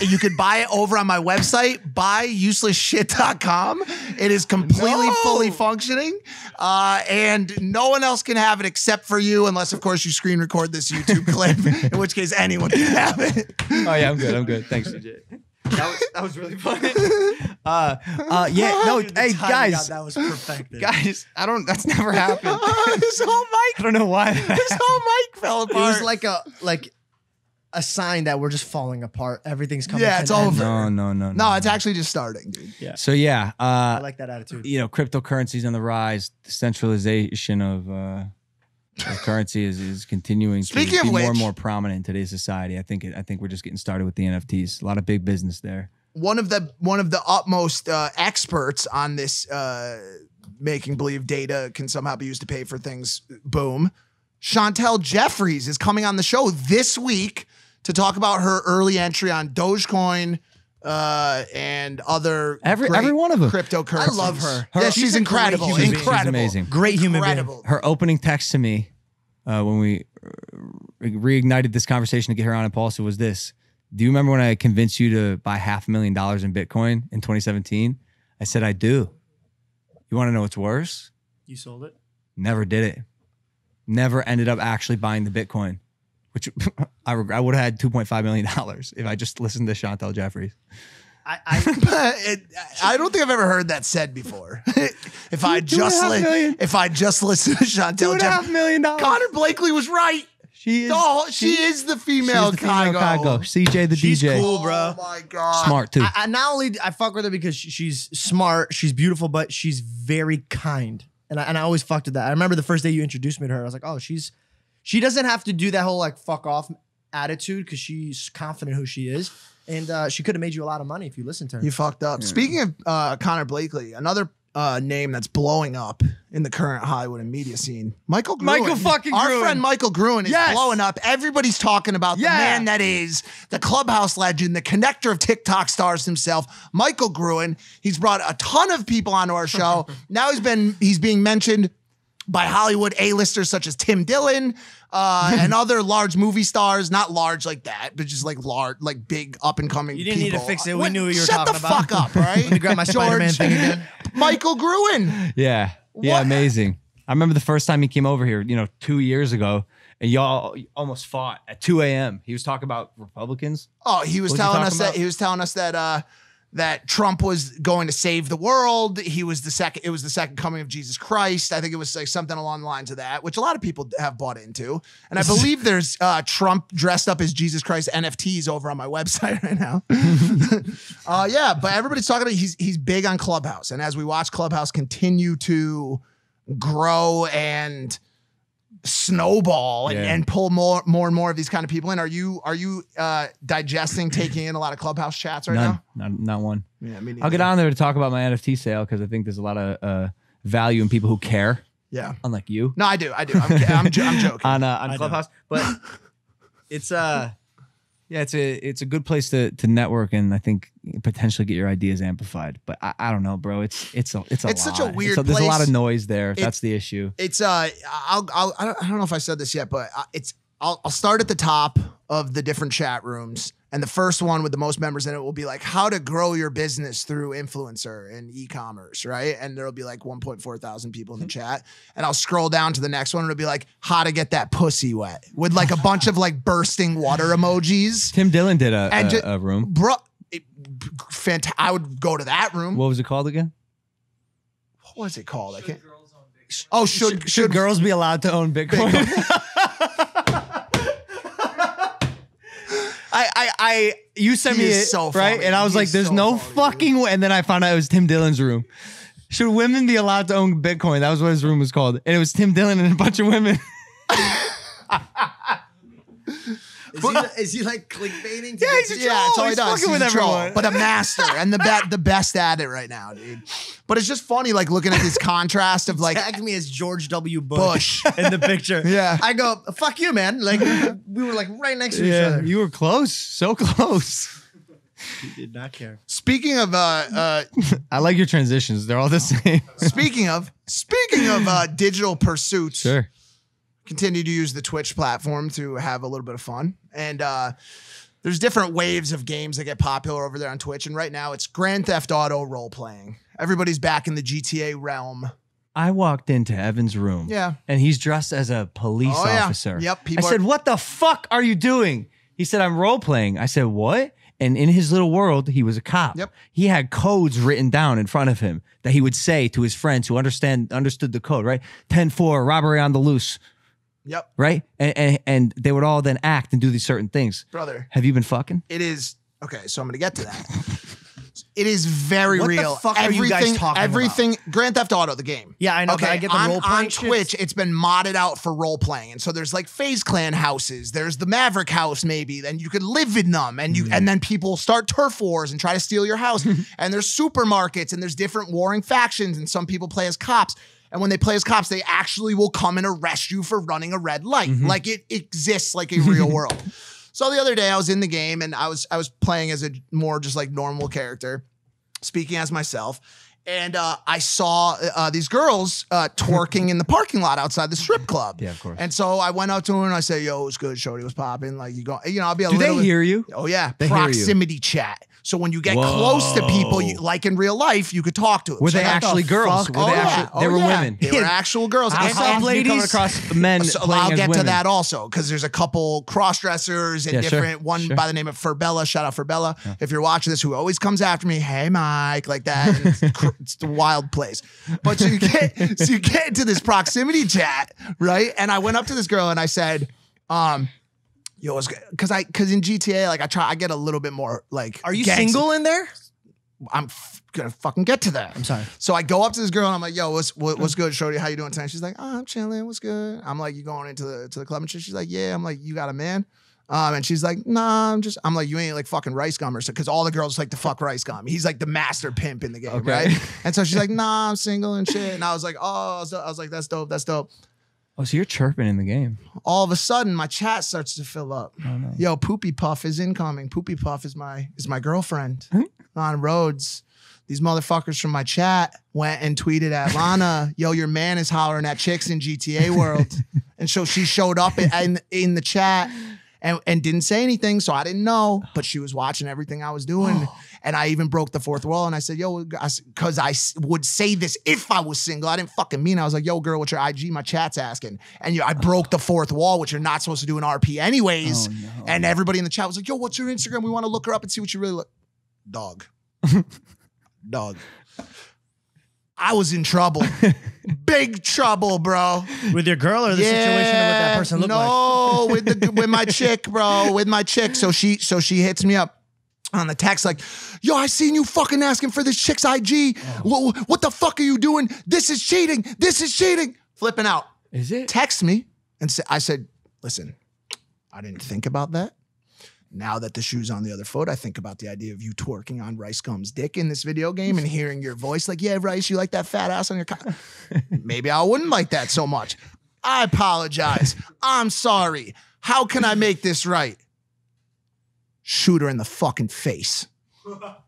you could buy it over on my website, buyuselessshit.com. It is completely No. fully functioning, uh, and no one else can have it except for you, unless of course you screen record this YouTube clip, in which case anyone can have it. Oh yeah, I'm good. I'm good. Thanks, CJ. That was that was really funny. Uh, uh, yeah, no, Dude, the hey timing guys, on that was perfected. guys, I don't. That's never happened. this whole mic, I don't know why. this whole mic fell apart. It apart. was like a like a sign that we're just falling apart. Everything's coming. Yeah, to it's an end. over. no, no, no, no, it's actually just starting, dude. Yeah. So yeah, I uh, like that attitude. you know, cryptocurrencies on the rise. The centralization of, uh, currency is, is continuing Speaking to be more and more prominent in today's society. I think it, I think we're just getting started with the NFTs. A lot of big business there. one of the one of the utmost uh, experts on this uh, making believe data can somehow be used to pay for things. Boom. Chantel Jeffries is coming on the show this week to talk about her early entry on Dogecoin uh, and other Every- great every one of 'em. cryptocurrencies. I love her. yeah, she's, she's a great incredible. human being. incredible. She's amazing. Great human being. Her opening text to me uh, when we uh, reignited this conversation to get her on Impaulsive was this. Do you remember when I convinced you to buy half a million dollars in Bitcoin in 2017? I said, I do. You want to know what's worse? You sold it. Never did it. Never ended up actually buying the Bitcoin, which I, reg- I would have had $2.5 million if I just listened to Chantel Jeffries. I, I it, I don't think I've ever heard that said before. if I Two and a just half li- if I just listened to Two Chantel and a half Jeffries, million dollars. Connor Blakely was right. She is, Oh, she, is the female, the female Kygo. Kygo. CJ the She's DJ. cool, bro. Oh my god. Smart too. I, I not only I fuck with her because she's smart, she's beautiful, but she's very kind, and I, and I always fucked with that. I remember the first day you introduced me to her, I was like, oh, she's she doesn't have to do that whole like fuck off attitude because she's confident who she is, and uh, she could have made you a lot of money if you listened to her. You fucked up. Speaking of uh, Connor Blakely, another uh, name that's blowing up in the current Hollywood and media scene, Michael Gruen. Michael fucking Our Gruen. friend Michael Gruen is Yes. blowing up. Everybody's talking about the man that is the clubhouse legend, the connector of TikTok stars himself, Michael Gruen. He's brought a ton of people onto our show. now he's been he's being mentioned by Hollywood A-listers such as Tim Dillon uh, and other large movie stars. Not large like that, but just like large, like big up and coming. You didn't need to fix it. We What- knew what you were Shut talking the about. fuck up, all right? Let me grab my Spider-Man thing again. Michael Gruen. Yeah. Yeah, What? amazing. I remember the first time he came over here, you know, two years ago, and y'all almost fought at 2 a.m. He was talking about Republicans. Oh, he was What'd you telling talk us that about? he was telling us that uh that Trump was going to save the world. He was the second. It was the second coming of Jesus Christ. I think it was like something along the lines of that, which a lot of people have bought into. And I believe there's uh, Trump dressed up as Jesus Christ NFTs over on my website right now. uh, yeah, but everybody's talking about he's he's big on Clubhouse, and as we watch Clubhouse continue to grow and snowball and, Yeah. and pull more more and more of these kind of people in. Are you are you uh digesting taking in a lot of clubhouse chats right None. Not, not one. now? Yeah, me I'll get on there to talk about my NFT sale because I think there's a lot of uh, value in people who care, Yeah. unlike you, No, I do. I do. I'm, I'm, jo- I'm joking. on uh, on I Clubhouse. But it's uh yeah, it's a it's a good place to to network and I think potentially get your ideas amplified. But I, I don't know, bro. It's it's a it's a It's such a lot. weird There's a lot of noise there. It- That's the issue. it's uh I'll, I'll I don't, I don't know if I said this yet, but uh, it's I'll, I'll start at the top of the different chat rooms And the first one with the most members in it will be like how to grow your business through influencer and e-commerce, right? And there'll be like 1.4 thousand people in the chat. And I'll scroll down to the next one and it'll be like how to get that pussy wet with like a bunch of like bursting water emojis. Tim Dillon did a, a, a room. Bro, it, fant- I would go to that room. What was it called again? What was it called? I can't. Oh, should Should, should girls be allowed to own Bitcoin? I, I, I, you sent He me is it, so right? funny. And I was He like, is "There's so no funny, dude. fucking way." And then I found out it was Tim Dillon's room. Should women be allowed to own Bitcoin? That was what his room was called, and it was Tim Dillon and a bunch of women. is, he, is he like clickbaiting? Yeah, he's a troll. Yeah, that's all he does. He's with a troll, but a master and the be- the best at it right now, dude. But it's just funny, like looking at this contrast of like tagged me as George W. Bush, Bush. in the picture. Yeah. I go, fuck you, man. Like we were like right next to each other. you were close, so close. He did not care. Speaking of uh, uh I like your transitions; they're all the same. speaking of speaking of uh digital pursuits, sure. Continue to use the Twitch platform to have a little bit of fun. And uh there's different waves of games that get popular over there on Twitch. And right now it's Grand Theft Auto role playing. Everybody's back in the GTA realm. I walked into Evan's room. Yeah. And he's dressed as a police Oh, yeah. officer. Yep, I said, What the fuck are you doing? He said, I'm role playing. I said, What? And in his little world, he was a cop. Yep. He had codes written down in front of him that he would say to his friends who understand understood the code, right? 10-4, robbery on the loose, Yep, right? And, and and they would all then act and do these certain things. brother. Have you been fucking? It is okay, so I'm gonna get to that. It is very What the real. fuck are you guys everything, talking about? everything. Grand Theft Auto, the game. Yeah, I know. Okay, but I get the on, role playing on Twitch, it's been modded out for role playing, and so there's like FaZe Clan houses. There's the Maverick house, maybe. Then you could live in them, and you and mm. then people start turf wars and try to steal your house. and there's supermarkets, and there's different warring factions, and some people play as cops. And when they play as cops, they actually will come and arrest you for running a red light. Like it exists like a real world. So the other day I was in the game and I was I was playing as a more just like normal character, speaking as myself. And uh, I saw uh, these girls uh, twerking in the parking lot outside the strip club. Yeah, of course. And so I went up to her and I said, "Yo, it's good. Shorty was popping. Like you go, you know, I'll be a Do little." they hear you? Oh yeah, They proximity chat. So when you get close to people, you, like in real life, you could talk to them. Were So they that- actually girls? fuck? Were Oh, they yeah. actually they Oh, were yeah. women? They were actual girls. How And- often do ladies? across men so I'll get women? to that also because there's a couple cross dressers and Yeah, sure, different. One sure. by the name of Furbella. Shout out Furbella. If you're watching this, who always comes after me, hey Mike, like that. It's, cr- it's the wild place. But so you get so you get into this proximity chat, right? And I went up to this girl and I said, um. Yo, it's because I because in GTA like I try I get a little bit more like. Are you gangster. single in there? I'm gonna fucking get to that. I'm sorry. So I go up to this girl and I'm like, "Yo, what's what, what's good, Shorty? How you doing tonight?" She's like, "Oh, I'm chilling. What's good?" I'm like, "You going into the to the club?" And she's like, "Yeah." I'm like, "You got a man?" Um, and she's like, "Nah, I'm just." I'm like, "You ain't like fucking RiceGum or so," because all the girls like to fuck RiceGum. He's like the master pimp in the game, Okay. right? And so she's like, "Nah, I'm single and shit." And I was like, "Oh," I was like, "That's dope. That's dope." Oh, so you're chirping in the game. All of a sudden, my chat starts to fill up. Oh, no. Yo, Poopy Puff is incoming. Poopy Puff is my is my girlfriend on Rhodes. These motherfuckers from my chat went and tweeted at Lana, "Yo, your man is hollering at chicks in GTA World," and so she showed up in in, in the chat. And, and didn't say anything, so I didn't know. But she was watching everything I was doing, oh. And I even broke the fourth wall. And I said, "Yo," because I, would say this if I was single. I didn't fucking mean. it. I was like, "Yo, girl, what's your IG?" My chat's asking, and you, I broke the fourth wall, which you're not supposed to do in RP anyways. Oh, no. And everybody in the chat was like, "Yo, what's your Instagram? We want to look her up and see what you really look." Dog, dog. I was in trouble, big trouble, bro. With your girl or the situation of what that person looked like? no, with the with my chick, bro, with my chick. So she so she hits me up on the text like, "Yo, I seen you fucking asking for this chick's IG. Oh. What, what the fuck are you doing? This is cheating. This is cheating." Flipping out. Is it? Text me and say, I said, "Listen, I didn't think about that." Now that the shoe's on the other foot, I think about the idea of you twerking on RiceGum's dick in this video game and hearing your voice like, yeah, Rice, you like that fat ass on your co-" Maybe I wouldn't like that so much. I apologize. I'm sorry. How can I make this right? Shoot her in the fucking face.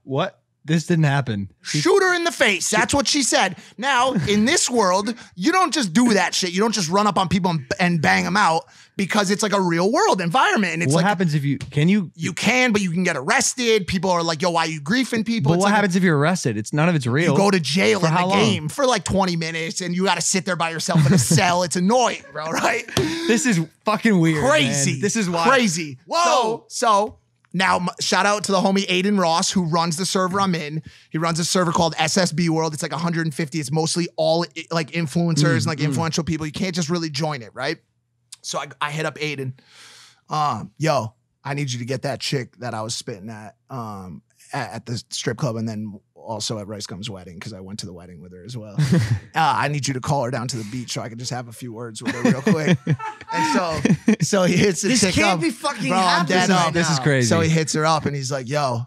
What? This didn't happen. Shoot her in the face. That's what she said. Now, in this world, you don't just do that shit. You don't just run up on people and, and bang them out. because it's like a real world environment, and it's what like happens if you can you? you can, but you can get arrested. People are like, "Yo, why are you griefing people?" But It's what like- happens if you're arrested? It's none of it's real. You go to jail For in how the long? game for like 20 minutes, and you got to sit there by yourself in a cell. It's annoying, bro. Right? this is fucking weird. man. crazy. This is why. crazy. Whoa. So, so now shout out to the homie Adin Ross who runs the server I'm in. He runs a server called SSB World. It's like 150. It's mostly all like influencers Mm, and like influential people. You can't just really join it, right? So I, I hit up Aiden. Um, yo, I need you to get that chick that I was spitting at um at, at the strip club and then also at RiceGum's wedding because I went to the wedding with her as well. uh, I need you to call her down to the beach so I can just have a few words with her real quick. and so so he hits the This chick can't up. be fucking Bro, I'm happening dead right up. This is crazy. So he hits her up and he's like, yo,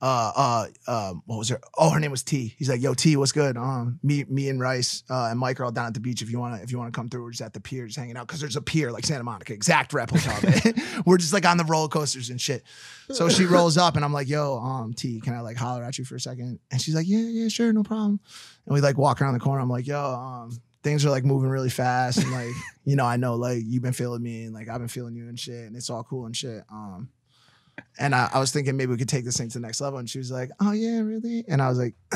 uh, uh, um, what was her? Oh, her name was T. He's like, yo, T, what's good? Um, me, me and Rice, uh, and Mike are all down at the beach. If you wanna, if you wanna come through, we're just at the pier, just hanging out. Cause there's a pier like Santa Monica, exact replica of it. we're just like on the roller coasters and shit. So she rolls up and I'm like, yo, um, T, can I like holler at you for a second? And she's like, yeah, yeah, sure, no problem. And we like walk around the corner. I'm like, yo, um, things are like moving really fast. And like, you know, I know like you've been feeling me and like I've been feeling you and shit. And it's all cool and shit. Um, and I, I was thinking maybe we could take this thing to the next level. And she was like, Oh yeah, really? And I was like,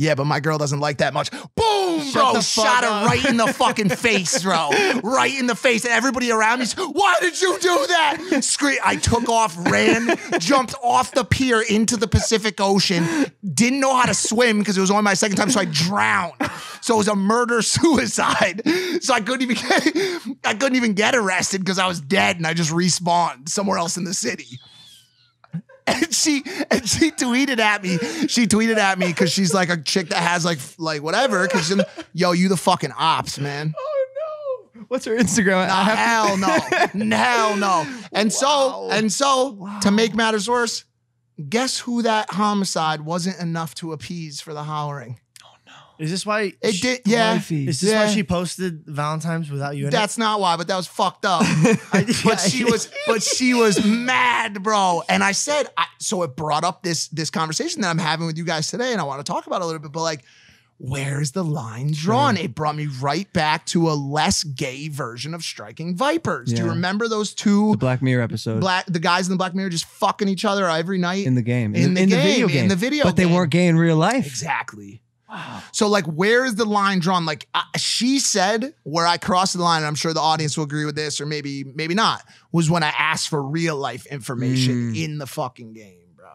Yeah, but my girl doesn't like that much. Boom, Shut bro. Shot her right in the fucking face, bro. Right in the face. And everybody around me's, why did you do that? Scream. I took off, ran, jumped off the pier into the Pacific Ocean. Didn't know how to swim because it was only my second time, so I drowned. So it was a murder suicide. So I couldn't even get I couldn't even get arrested because I was dead and I just respawned somewhere else in the city. And she and she tweeted at me. She tweeted at me because she's like a chick that has like like whatever. Because yo, you the fucking ops, man. Oh no! What's her Instagram? I to- hell no, hell no. And so and so to make matters worse, guess who that homicide wasn't enough to appease for the hollering. Is this why It she- did, yeah. Wifey. Is this Yeah. why she posted Valentine's without you in That's not why, but that was fucked up. it? but she was but she was mad bro and i said I, so it brought up this this conversation that i'm having with you guys today and i want to talk about it a little bit but like where's the line drawn it brought me right back to a less gay version of striking vipers do you remember those two the Black Mirror episode black the guys in the black mirror just fucking each other every night in the game. In the video game, in game. the video But they weren't gay in real life. Exactly. So, like, where is the line drawn? Like, uh, she said, where I crossed the line, and I'm sure the audience will agree with this, or maybe, maybe not, was when I asked for real life information Mm. in the fucking game, bro.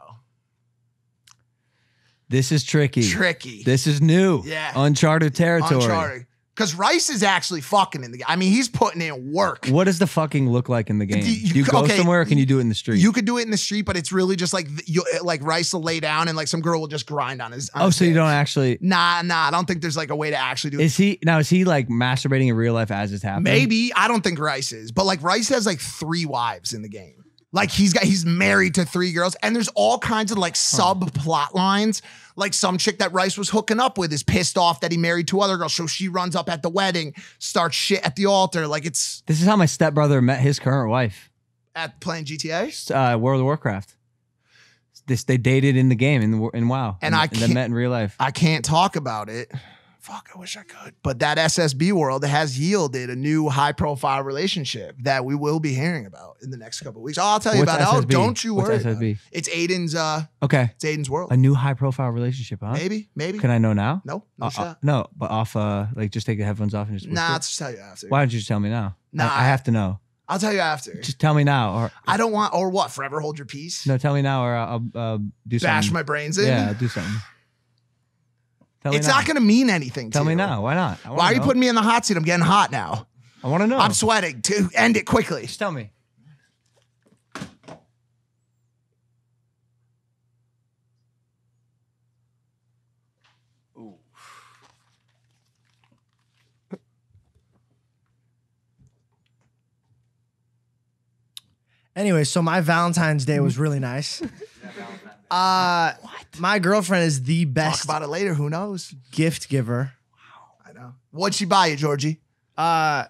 This is tricky. Tricky. This is new. Yeah. Uncharted territory. Uncharted. Because Rice is actually fucking in the game. I mean, he's putting in work. What does the fucking look like in the game? Do you- you go okay, somewhere or can you do it in the street? You could do it in the street, but it's really just like you, like Rice will lay down and like some girl will just grind on his. on oh, his so you don't actually. Nah, nah. I don't think there's like a way to actually do it. Is he now? Is he like masturbating in real life as it's happening? Maybe I don't think Rice is, but like Rice has like three wives in the game. Like he's got he's married to three girls, and there's all kinds of like sub plot lines. Like some chick that Rice was hooking up with is pissed off that he married two other girls, so she runs up at the wedding, starts shit at the altar. Like it's This is how my stepbrother met his current wife. at playing GTA. Uh, World of Warcraft. This they dated in the game in the, in WoW, And I and then can't- met in real life. I can't talk about it. Fuck, I wish I could. But that SSB world has yielded a new high profile relationship that we will be hearing about in the next couple of weeks. I'll tell you What's about it. Oh, don't you worry. SSB? it. It's Adin's uh Okay, it's Adin's world. a new high profile relationship, huh? Maybe, maybe. Can I know now? No, no Uh, uh, no, but off. Uh, like just take the headphones off and just. Nah? I'll just tell you after. Why don't you just tell me now? Nah, I, I have to know. I'll tell you after. Just tell me now, or I don't want or what? Forever hold your peace. no, tell me now, or I'll uh, do something. Bash my brains in. Yeah, I'll do something. Tell me it's now. not going to mean anything. Tell to me you. now. Why not? I wanna Why are you know. putting me in the hot seat? I'm getting hot now. I want to know. I'm sweating. To end it quickly. Just tell me. Anyway, so my Valentine's Day was really nice. Uh, my girlfriend is the Talk best about it later. Who knows? gift giver. Wow. I know. What'd she buy you, Georgie? Uh,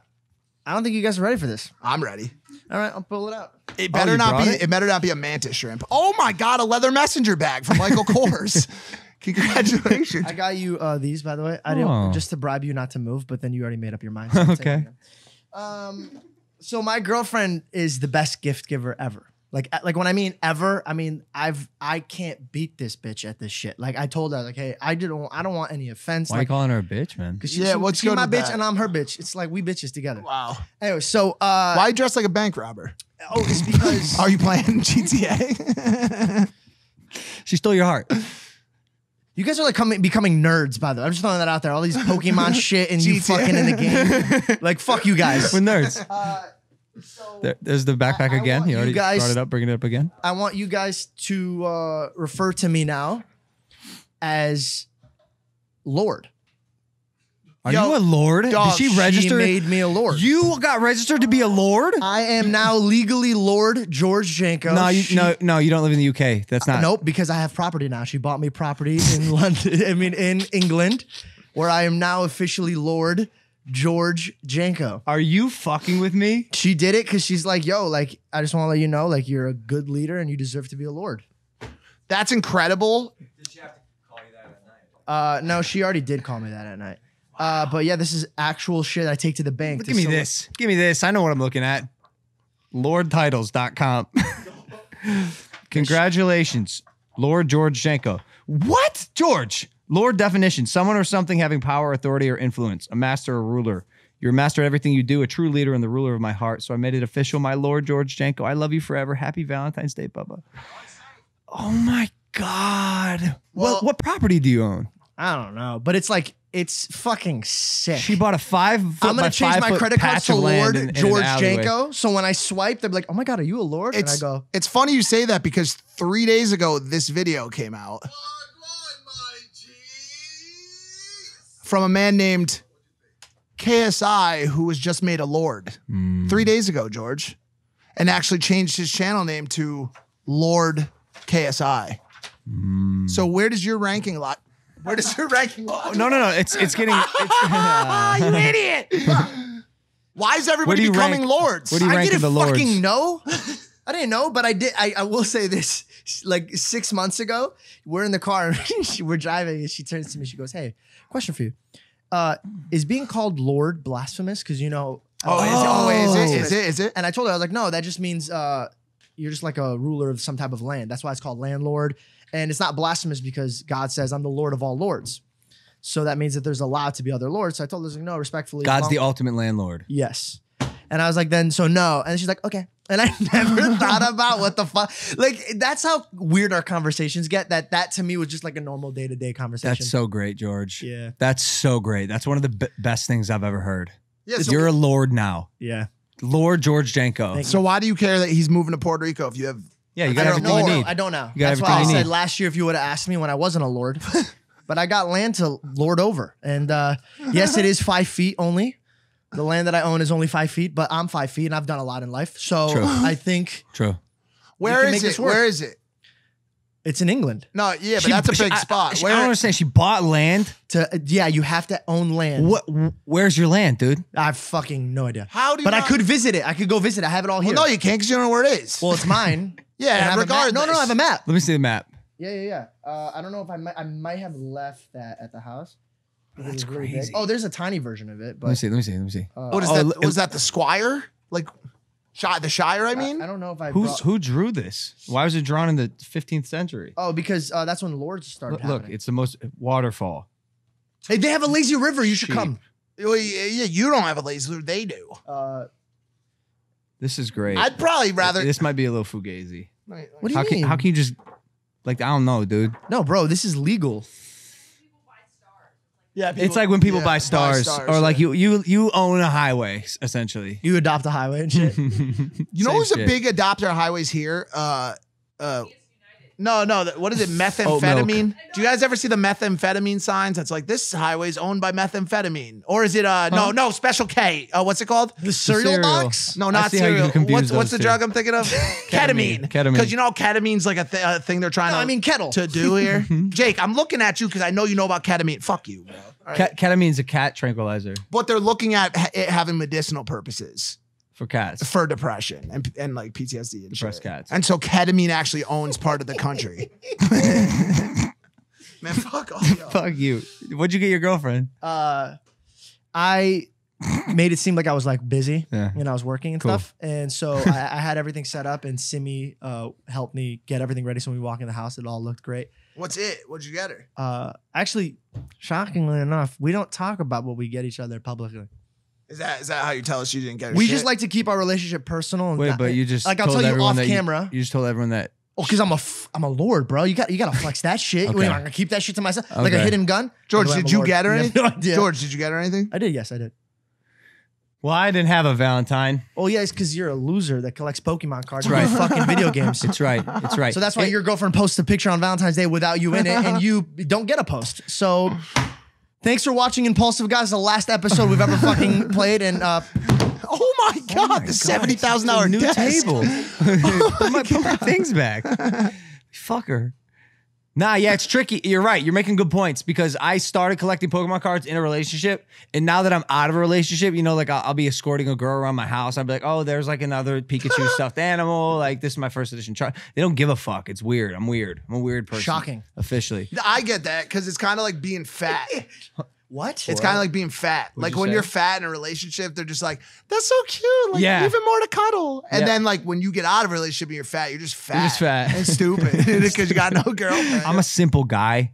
I don't think you guys are ready for this. I'm ready. All right, I'll pull it out. It Oh, better you not be. it? It? better not be a mantis shrimp. Oh my god, a leather messenger bag from Michael Kors. Congratulations. I got you uh, these, by the way. I Oh. didn't just to bribe you not to move, but then you already made up your mind. so Okay. Um, So my girlfriend is the best gift giver ever. Like, uh, like when I mean ever, I mean I've I can't beat this bitch at this shit. Like I told her, like, hey, I didn't, I don't want any offense. Why are you calling her a bitch, man? cause she, Yeah, she- what's she's my with bitch that? and I'm her bitch. It's like we bitches together. Wow. Anyway, so uh, Why you dressed like a bank robber? Oh, it's because Are you playing GTA? She stole your heart. you guys are like coming becoming nerds. By the way, I'm just throwing that out there. All these Pokemon shit and you fucking in the game. Like fuck you guys. We're nerds. Uh, so There, there's the backpack I again. want You you already guys- brought it up. Bring it up again. I want you guys to uh, refer to me now as Lord. Are Yo, you a lord? dog, Did she register? She made me a Lord. you got registered to be a lord? I am now legally Lord George Janko. no, you, She- no, no. You don't live in the UK. That's not. Nope, because I have property now. She bought me property in London. I mean, in England, where I am now officially Lord George Janko. Are you fucking with me? She did it because she's like, yo, like, I just want to let you know, like, you're a good leader and you deserve to be a Lord. That's incredible. Did she have to call you that at night? Uh, no, she already did call me that at night. Uh, but yeah, this is actual shit I take to the bank. Look, to give me someone- this. Give me this. I know what I'm looking at. LordTitles.com. Congratulations, Lord George Janko. What? George. Lord definition someone or something having power, authority, or influence, a master or ruler. You're a master at everything you do, a true leader and the ruler of my heart. So I made it official, my Lord George Janko. I love you forever. Happy Valentine's Day, Bubba. Oh my God. Well- what, what property do you own? I don't know, but it's like, it's fucking sick. She bought a five foot I'm gonna change my credit card to Lord in- in George alleyway. Janko. So when I swipe, they're like, "Oh my god, are you a Lord?" It's, and I go, it's funny you say that because three days ago, this video came out from a man named KSI who was just made a Lord Hmm. three days ago, George, and actually changed his channel name to Lord KSI. Hmm. So where does your ranking lot? Where does your ranking lot? No, no, no. It's it's getting. It's, Ah, you idiot! Why is everybody becoming rank- lords? what do you I rank in didn't the lords? fucking know. I didn't know, but I did. I, I will say this: like six months ago, we're in the car we're driving, and she turns to me. She goes, "Hey, question for you: uh, Is being called Lord blasphemous? Because you know." oh, is it? Oh, is it? Is it? Is it? And I told her, I was like, no, that just means uh, you're just like a ruler of some type of land. That's why it's called landlord. And it's not blasphemous because God says, I'm the Lord of all lords. So that means that there's allowed to be other lords. So I told her, I was like, no, respectfully. God's the ultimate landlord. Yes. And I was like, then, so no. And she's like, okay. And I never thought about what the fuck. Like, that's how weird our conversations get. That that to me was just like a normal day to day conversation. That's so great, George. Yeah. That's so great. That's one of the b- best things I've ever heard. Yeah, so, You're a lord now, Yeah. Lord George Janko. So why do you care that he's moving to Puerto Rico if you have Yeah, you got everything know. you need. I don't know. You That's why I said need. last year if you would have asked me when I wasn't a lord, but I got land to lord over. And uh, yes, it is five feet only. The land that I own is only five feet, but I'm five feet and I've done a lot in life. So True. I think True. Where can is make it? Where is it? it's in England. No, yeah, but She- that's a she- big I- spot. she- I Where? don't understand. She bought land. To yeah, you have to own land. What? Where's your land, dude? I have fucking no idea. How do you? But I not- could visit it. I could go visit. it. I have it all Well, here. no, you can't because you don't know where it is. well, it's mine. yeah, And I have a map. regardless. No, no, I have a map. Let me see the map. Yeah, yeah, yeah. Uh, I don't know if I might. I might have left that at the house. Because That's it's really big. crazy. Oh, there's a tiny version of it, but Let me see. Let me see. Let me see. uh, What is Oh, that? it- Was that the Squire? Like, Shi- the Shire? I mean, I, don't know if I. Who's brought- who drew this? Why was it drawn in the 15th century? Oh, because uh, that's when lords started. Look, look, it's the most waterfall. Hey, they have a lazy river. You should Sheep. come. Well, yeah, yeah, you don't have a laser. They do. Uh, This is great. I'd probably rather. This might be a little fugazi. what do you How mean? can how can you just like I don't know, dude? no, bro, this is legal. Yeah, it's like when people yeah, buy stars, or like yeah. you you you own a highway essentially. You adopt a highway and shit. You know who's a big adopter of highways here? Uh, uh, no, no. What is it? Methamphetamine. Do you guys ever see the methamphetamine signs? That's like this highway is owned by methamphetamine, or is it? Uh, no, no. Special K. Uh, what's it called? the cereal, cereal. box. No, not see how you cereal. confuse What's, what's those the two. drug I'm thinking of? ketamine. Ketamine. Because you know ketamine's like a, th- a thing they're trying No, to. I mean kettle. to do here. Jake, I'm looking at you because I know you know about ketamine. Fuck you, bro. All right? Ket- ketamine's a cat tranquilizer but they're looking at ha- it having medicinal purposes for cats. for depression and, and like PTSD and Depressed shit. cats. And so ketamine actually owns part of the country. Man, fuck off. Yo. Fuck you. What'd you get your girlfriend? Uh, I made it seem like I was like busy Yeah. and I was working and Cool. stuff. And so I, I had everything set up, and Simi uh, helped me get everything ready. So when we walk in the house, it all looked great. What's it? What'd you get her? Uh, actually, shockingly enough, we don't talk about what we get each other publicly. Is that is that how you tell us you didn't get her? We shit? just like to keep our relationship personal. And Wait, not- but you just like I'll told tell you everyone off that you- camera. You, just told everyone that. Oh, because I'm a f- I'm a lord, bro. You got you got to flex that shit. Okay. Wait, I'm gonna keep that shit to myself, like a Okay. hidden gun. George, By the way, did I'm a you lord. get her You anything? have no idea. George, did you get her anything? I did. Yes, I did. Well, I didn't have a Valentine. Oh yeah, it's because you're a loser that collects Pokemon cards. That's and right. fucking video games. It's right. It's right. So that's why It- your girlfriend posts a picture on Valentine's Day without you in it, and you don't get a post. So thanks for watching Impaulsive Guys, the last episode we've ever fucking played. And uh, Oh my god, the seventy thousand dollar new desk. table. put, my, put my things back. Fucker. Nah, yeah, it's tricky. You're right. You're making good points because I started collecting Pokemon cards in a relationship, and now that I'm out of a relationship, you know, like I'll, I'll be escorting a girl around my house. I'll be like, oh, there's like another Pikachu stuffed animal. Like this is my first edition. Char-. They don't give a fuck. It's weird. I'm weird. I'm a weird person. Shocking. Officially. I get that because it's kind of like being fat. what? It's kind of like being fat. What'd like you when say? you're fat in a relationship, they're just like, "That's so cute." Like, Yeah. even more to cuddle. And Yeah. then like when you get out of a relationship and you're fat, you're just fat. You're just fat. and stupid because you got no girlfriend. I'm a simple guy.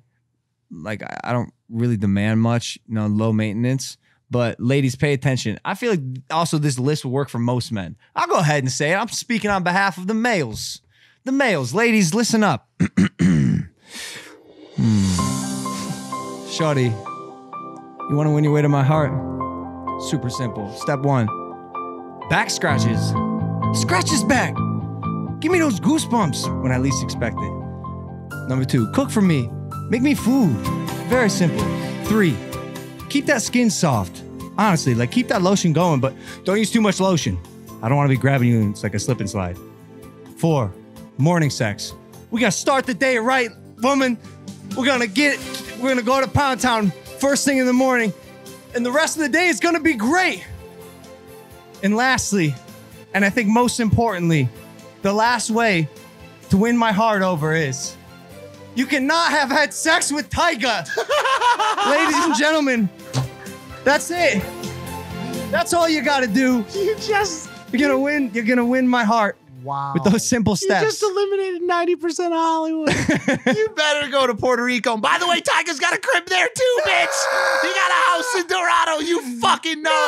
Like I, I don't really demand much, you know, low maintenance. But ladies, pay attention. I feel like also this list will work for most men. I'll go ahead and say it. I'm speaking on behalf of the males. The males, ladies, listen up. Hmm. Shorty, you want to win your way to my heart? Super simple. Step one: back scratches. Scratch his back. Give me those goosebumps when I least expect it. Number two, cook for me. Make me food. Very simple. Three, keep that skin soft. Honestly, like keep that lotion going, but don't use too much lotion. I don't want to be grabbing you and it's like a slip and slide. Four, morning sex. We gotta start the day right, woman. We're gonna get, we're gonna go to Pound Town first thing in the morning, and the rest of the day is gonna be great. And lastly, and I think most importantly, the last way to win my heart over is you cannot have had sex with Tyga. Ladies and gentlemen, that's it. That's all you gotta do. you just You're gonna win, you're gonna win my heart wow. with those simple steps. you just eliminated ninety percent of Hollywood. you better go to Puerto Rico. And by the way, Tyga's got a crib there too, bitch. He got a house in Dorado. You fucking know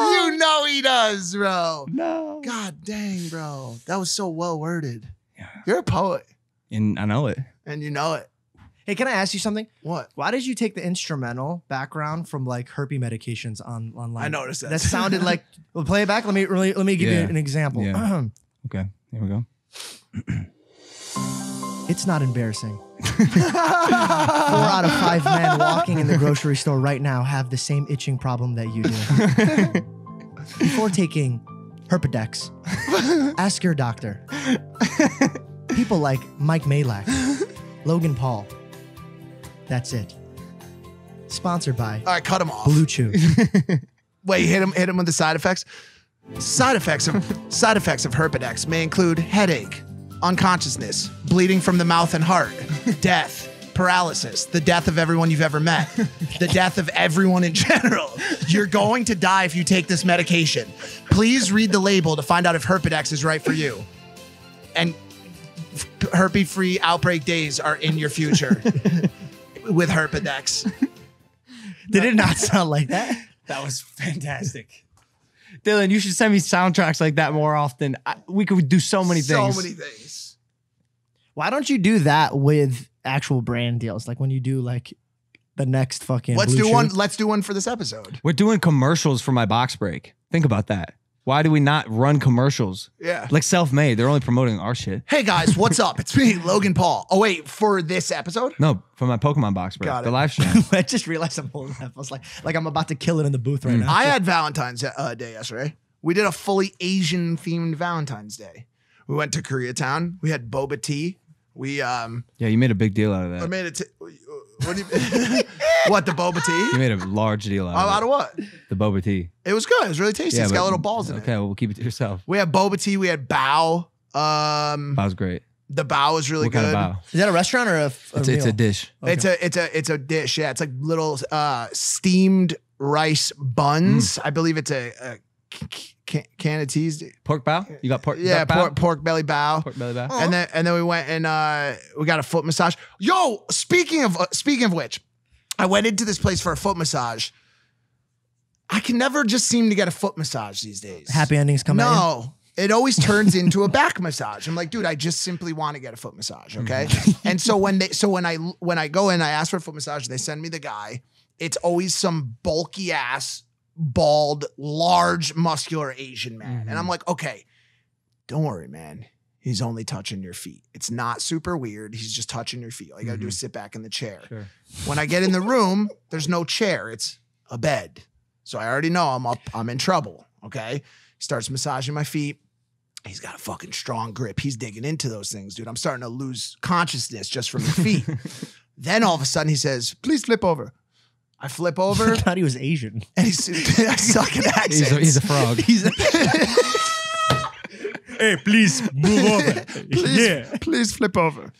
it. You know he does, bro. no. God dang, bro. That was so well worded. Yeah. You're a poet, And I know it. and you know it. hey, can I ask you something? What? Why did you take the instrumental background from like herpes medications on online? I noticed that. That sounded like. Well, play it back. Let me really, let me give Yeah. you an example. Yeah. Okay, here we go. it's not embarrassing. Four out of five men walking in the grocery store right now have the same itching problem that you do. Before taking Herpedex, ask your doctor. People like Mike Majlak, Logan Paul. That's it. Sponsored by All right, cut him off. BlueChew. Wait, hit him. Hit him with the side effects. Side effects of side effects of Herpedex may include headache, unconsciousness, bleeding from the mouth and heart, death, paralysis, the death of everyone you've ever met, the death of everyone in general. You're going to die if you take this medication. Please read the label to find out if Herpedex is right for you. And herpes-free outbreak days are in your future with Herpedex. Did it not sound like that? That was fantastic. Dylan, you should send me soundtracks like that more often. I, we could do so many things. So many things. Why don't you do that with actual brand deals? Like when you do like the next fucking. Let's Blue do Chew? one. Let's do one for this episode. We're doing commercials for my box break. Think about that. Why do we not run commercials? Yeah. Like self-made. They're only promoting our shit. Hey guys, what's up? It's me, Logan Paul. Oh wait, for this episode? No, for my Pokemon box break. Got the live stream. I just realized I'm holding that. I was like, like I'm about to kill it in the booth right now. I had Valentine's uh, Day yesterday. We did a fully Asian themed Valentine's Day. We went to Koreatown. We had boba tea. We um, yeah, you made a big deal out of that. I made it. T- what do you? what the boba tea? You made a large deal out of, out of of it. what? The boba tea. It was good. It was really tasty. it's but- got little balls in Okay, it. well, we'll keep it to yourself. We had boba tea. We had bao. Um, That was great. the bao was really what good. kind of bao? Is that a restaurant or a, a It's, it's a meal? dish. It's a it's a it's a dish. Yeah, it's like little uh steamed rice buns. I believe it's a, a can, Canatese. Pork bao? You got pork? Yeah, duck bao? pork, pork belly bao. Pork belly bao. And then and then we went and uh, we got a foot massage. Yo, speaking of uh, speaking of which, I went into this place for a foot massage. I can never just seem to get a foot massage these days. Happy endings come at you. No. It always turns into a back massage. I'm like, dude, I just simply want to get a foot massage, okay? and so when they so when I when I go in, I ask for a foot massage, they send me the guy. It's always some bulky ass, bald, large, muscular Asian man. And I'm mm-hmm. like, okay, don't worry, man. He's only touching your feet. It's not super weird. He's just touching your feet. All you gotta do is mm-hmm. sit back in the chair. Sure. When I get in the room, there's no chair. It's a bed. So I already know I'm up, I'm in trouble. Okay. He starts massaging my feet. He's got a fucking strong grip. He's digging into those things, dude. I'm starting to lose consciousness just from the feet. then all of a sudden he says, please flip over. I flip over I thought he was Asian. and he's I suck at accents. He's a, he's a frog. He's hey, please move over. please, please flip over.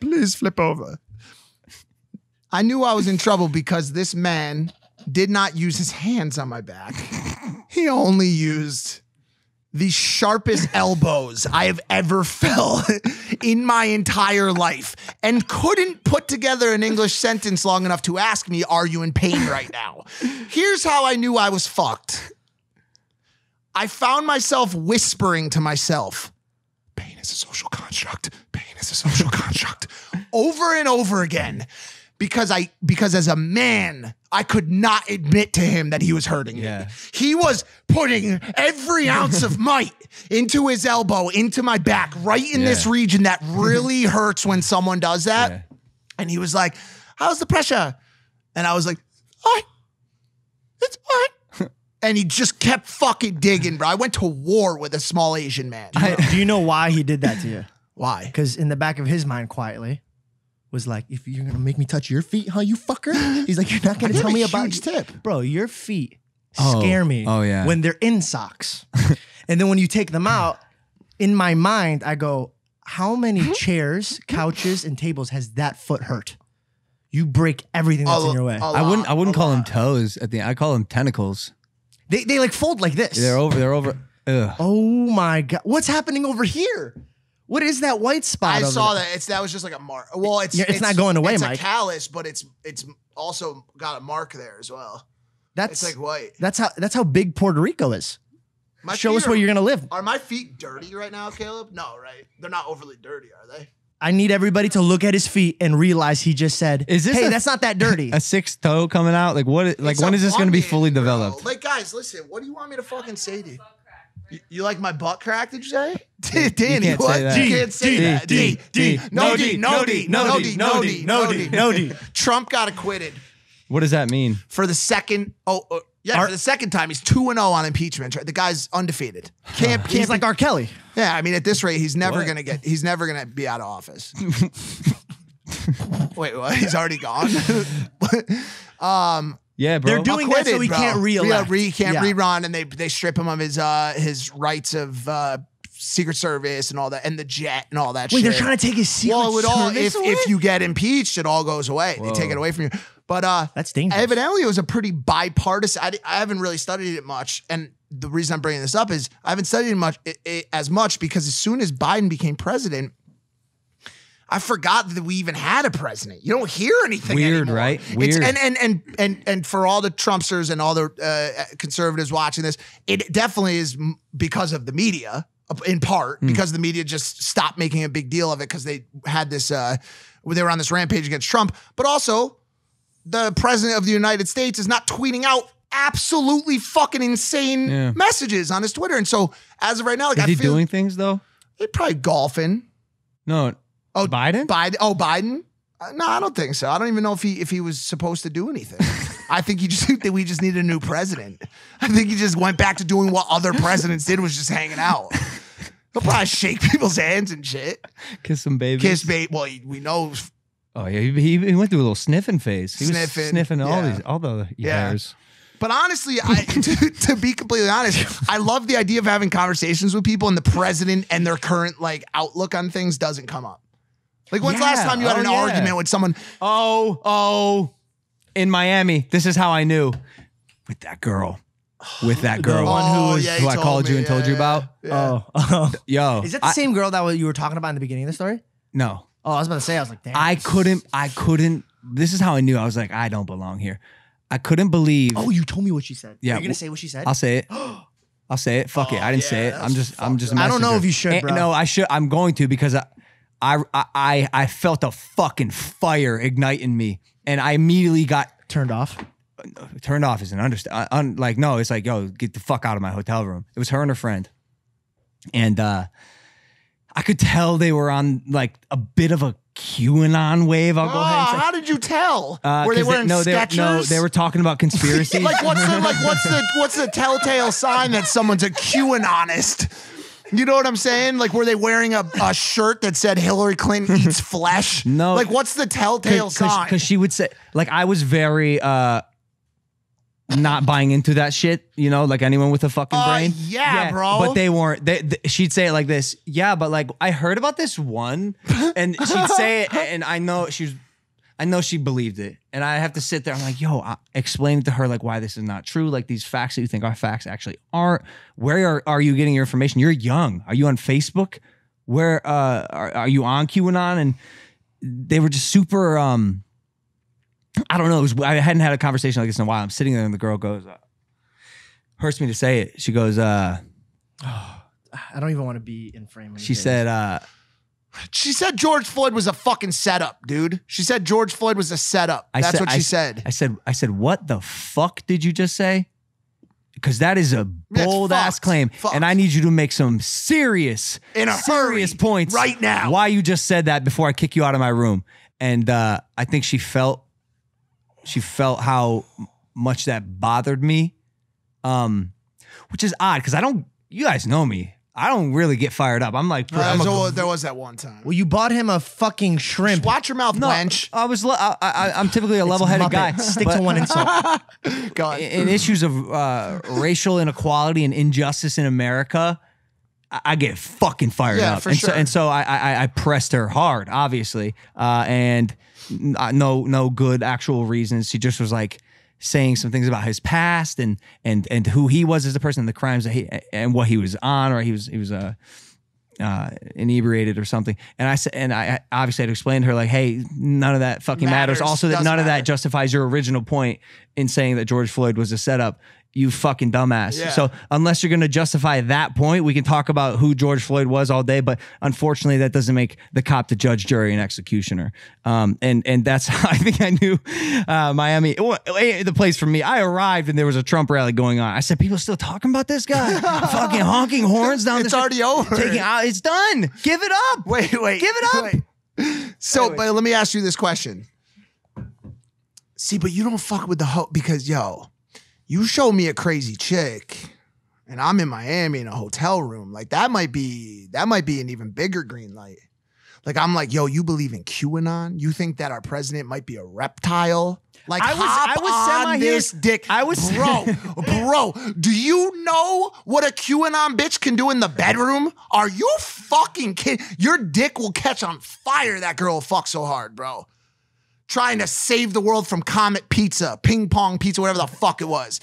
please flip over. I knew I was in trouble because this man did not use his hands on my back. He only used the sharpest elbows I have ever felt in my entire life and couldn't put together an English sentence long enough to ask me, Are you in pain right now? Here's how I knew I was fucked. I found myself whispering to myself, pain is a social construct. Pain is a social construct. Over and over again. Because I because as a man, I could not admit to him that he was hurting Yeah. me. He was putting every ounce of might into his elbow, into my back, right in this region that really hurts when someone does that. Yeah. And he was like, How's the pressure? And I was like, All right. It's all right. and he just kept fucking digging, bro. I went to war with a small Asian man. Do you know why he did that to you? Why? Because in the back of his mind, quietly, was like, if you're gonna make me touch your feet, huh, you fucker? He's like, you're not gonna gave tell me a about huge tip. bro. Your feet Oh. scare me. Oh, yeah. when they're in socks, and then when you take them out, in my mind, I go, how many chairs, couches, and tables has that foot hurt? You break everything that's A- in your way. I wouldn't. I wouldn't a call them toes. At the I call them tentacles. They they like fold like this. They're over. They're over. Ugh. Oh my god, what's happening over here? What is that white spot? I over saw there? that. It's that was just like a mark. Well, it's Yeah, it's not going away, it's Mike. a callus, but it's it's also got a mark there as well. That's It's like white. that's how that's how big Puerto Rico is. My Show feet us where are- you're gonna live. Are my feet dirty right now, Caleb? No, right? They're not overly dirty, are they? I need everybody to look at his feet and realize he just said, Is this "Hey, a- that's not that dirty." A sixth toe coming out. Like what? Like It's when a is this going to be bunion, fully bro. developed? Like, guys, listen. What do you want me to fucking say to you? You, you like my butt crack? Did you say? Danny, can't what? say that. You D, can't say D, that. D, D, no D, no D, no D, no D, no D, no D. Trump got acquitted What does that mean? for the second. Oh, oh, yeah, Ar- for the second time. He's two and zero on impeachment. The guy's undefeated. Can't can't He's like be- R. Kelly. Yeah, I mean, at this rate, he's never What? gonna get. He's never gonna be out of office. Wait, what? He's already gone. um, Yeah, bro. They're doing that so acquitted, he bro. can't re-elect. Yeah, re, can't Yeah. rerun, and they they strip him of his uh his rights of uh Secret Service and all that, and the jet and all that. Wait, shit. they're trying to take his secret Well, it would all service if away? if you get impeached, it all goes away. They take it away from you. But uh, That's dangerous. evidently, it was a pretty bipartisan. I, I haven't really studied it much, and the reason I'm bringing this up is I haven't studied it much it, it, as much because as soon as Biden became president. I forgot that we even had a president. You don't hear anything. Weird, anymore. right? It's- Weird. and and and and and for all the Trumpsters and all the uh, conservatives watching this, it definitely is because of the media, in part Hmm. because the media just stopped making a big deal of it because they had this, uh, they were on this rampage against Trump, but also the president of the United States is not tweeting out absolutely fucking insane Yeah. messages on his Twitter, and so as of right now, like Is I he feel doing things though? he probably golfing. No. Oh, Biden? Biden. Oh, Biden. Uh, no, I don't think so. I don't even know if he if he was supposed to do anything. I think he just that we just need a new president. I think he just went back to doing what other presidents did, was just hanging out. He'll probably shake people's hands and shit. Kiss some babies. Kiss bait. Well, he- we know. Oh yeah, he, he, he went through a little sniffing phase. He Sniffing, was sniffing all yeah. these, all the Yeah. hairs. But honestly, I to, to be completely honest, I love the idea of having conversations with people and the president and their current like outlook on things doesn't come up. Like when's the last time you had Oh, an yeah. argument with someone? Oh, oh. in Miami. This is how I knew with that girl. With that girl. the one who Oh, was- yeah, who I told called you me. and told you about. yeah. Oh, oh. Yo. is that the I- same girl that you were talking about in the beginning of the story? No. Oh, I was about to say. I was like, damn. I couldn't, I couldn't. This is how I knew. I was like, I don't belong here. I couldn't believe. Oh, you told me what she said. Yeah, You're gonna say what she said. I'll say it. I'll say it. Fuck it. I didn't oh, say it. I'm just, I'm just. a. I don't know if you should, And- No, I should. I'm going to because I, I, I, I felt a fucking fire ignite in me, and I immediately got Turned off. turned off. Is an understand. Un, like no, it's like yo, get the fuck out of my hotel room. It was her and her friend, and uh I could tell they were on like a bit of a QAnon wave. I'll go ahead and Oh, say. how did you tell? Uh, were they 'cause wearing no, they, Skechers? no, they were talking about conspiracies. like what's the like what's the what's the telltale sign that someone's a QAnonist? You know what I'm saying? Like, were they wearing a, a shirt that said Hillary Clinton eats flesh? No. Like, what's the telltale sign? because she would say like I was very uh not buying into that shit, you know, like anyone with a fucking Uh, brain. yeah, bro. But they weren't. They, th- she'd say it like this. Yeah, but like I heard about this one, and she'd say it, and I know she was. I know she believed it, and I have to sit there. I'm like, yo, I, explain to her like why this is not true. Like these facts that you think are facts actually aren't. Where are, are you getting your information? You're young. Are you on Facebook? Where uh, are, are you on QAnon? And they were just super. um I don't know. It was, I hadn't had a conversation like this in a while. I'm sitting there, and the girl goes, uh, "Hurts me to say it." She goes, uh, I don't even want to be in frame. "She said, uh, she said George Floyd was a fucking setup, dude. She said George Floyd was a setup. I That's said- what she I- said. I said, I said, what the fuck did you just say? Because that is a bold ass claim, Fucked. and I need you to make some serious, In a serious hurry. points Right now. Why you just said that before I kick you out of my room? And uh, I think she felt, she felt how much that bothered me, um, which is odd because I don't. You guys know me. I don't really get fired up. I'm like, Uh, I'm a- so there was that one time. Well, you bought him a fucking shrimp. Watch your mouth, no, wench. I was. le- I, I, I'm typically a level-headed Muppet. guy. Stick but- to one insult. Go on. in issues of uh, racial inequality and injustice in America, I, I get fucking fired Yeah, up. for and so sure. and so I, I I pressed her hard, obviously, uh, and n- uh, no no good actual reasons. She just was like saying some things about his past and and and who he was as a person, and the crimes that he and what he was on, or he was he was uh, uh, inebriated or something. And I said, and I obviously had explained to her like, hey, none of that fucking matters. Matters. Also, that none of that justifies your original point in saying that George Floyd was a setup. You fucking dumbass. Yeah. So unless you're going to justify that point, we can talk about who George Floyd was all day. But unfortunately, that doesn't make the cop the judge, jury, and executioner. Um, and and that's how I think I knew uh, Miami, well, eh, the place for me. I arrived and there was a Trump rally going on. I said, people still talking about this guy, fucking honking horns down It's the already over. Taking out, it's done. Give it up. Wait, wait. Give it up. Wait. So, but let me ask you this question. See, but you don't fuck with the hope because yo, you show me a crazy chick, and I'm in Miami in a hotel room. Like that might be that might be an even bigger green light. Like I'm like, yo, you believe in QAnon? You think that our president might be a reptile? Like I was- hop I was on this dick. I was- bro, bro. Do you know what a QAnon bitch can do in the bedroom? Are you fucking kidding? Your dick will catch on fire. That girl will fuck so hard, bro. Trying to save the world from Comet Pizza, Ping Pong Pizza, whatever the fuck it was.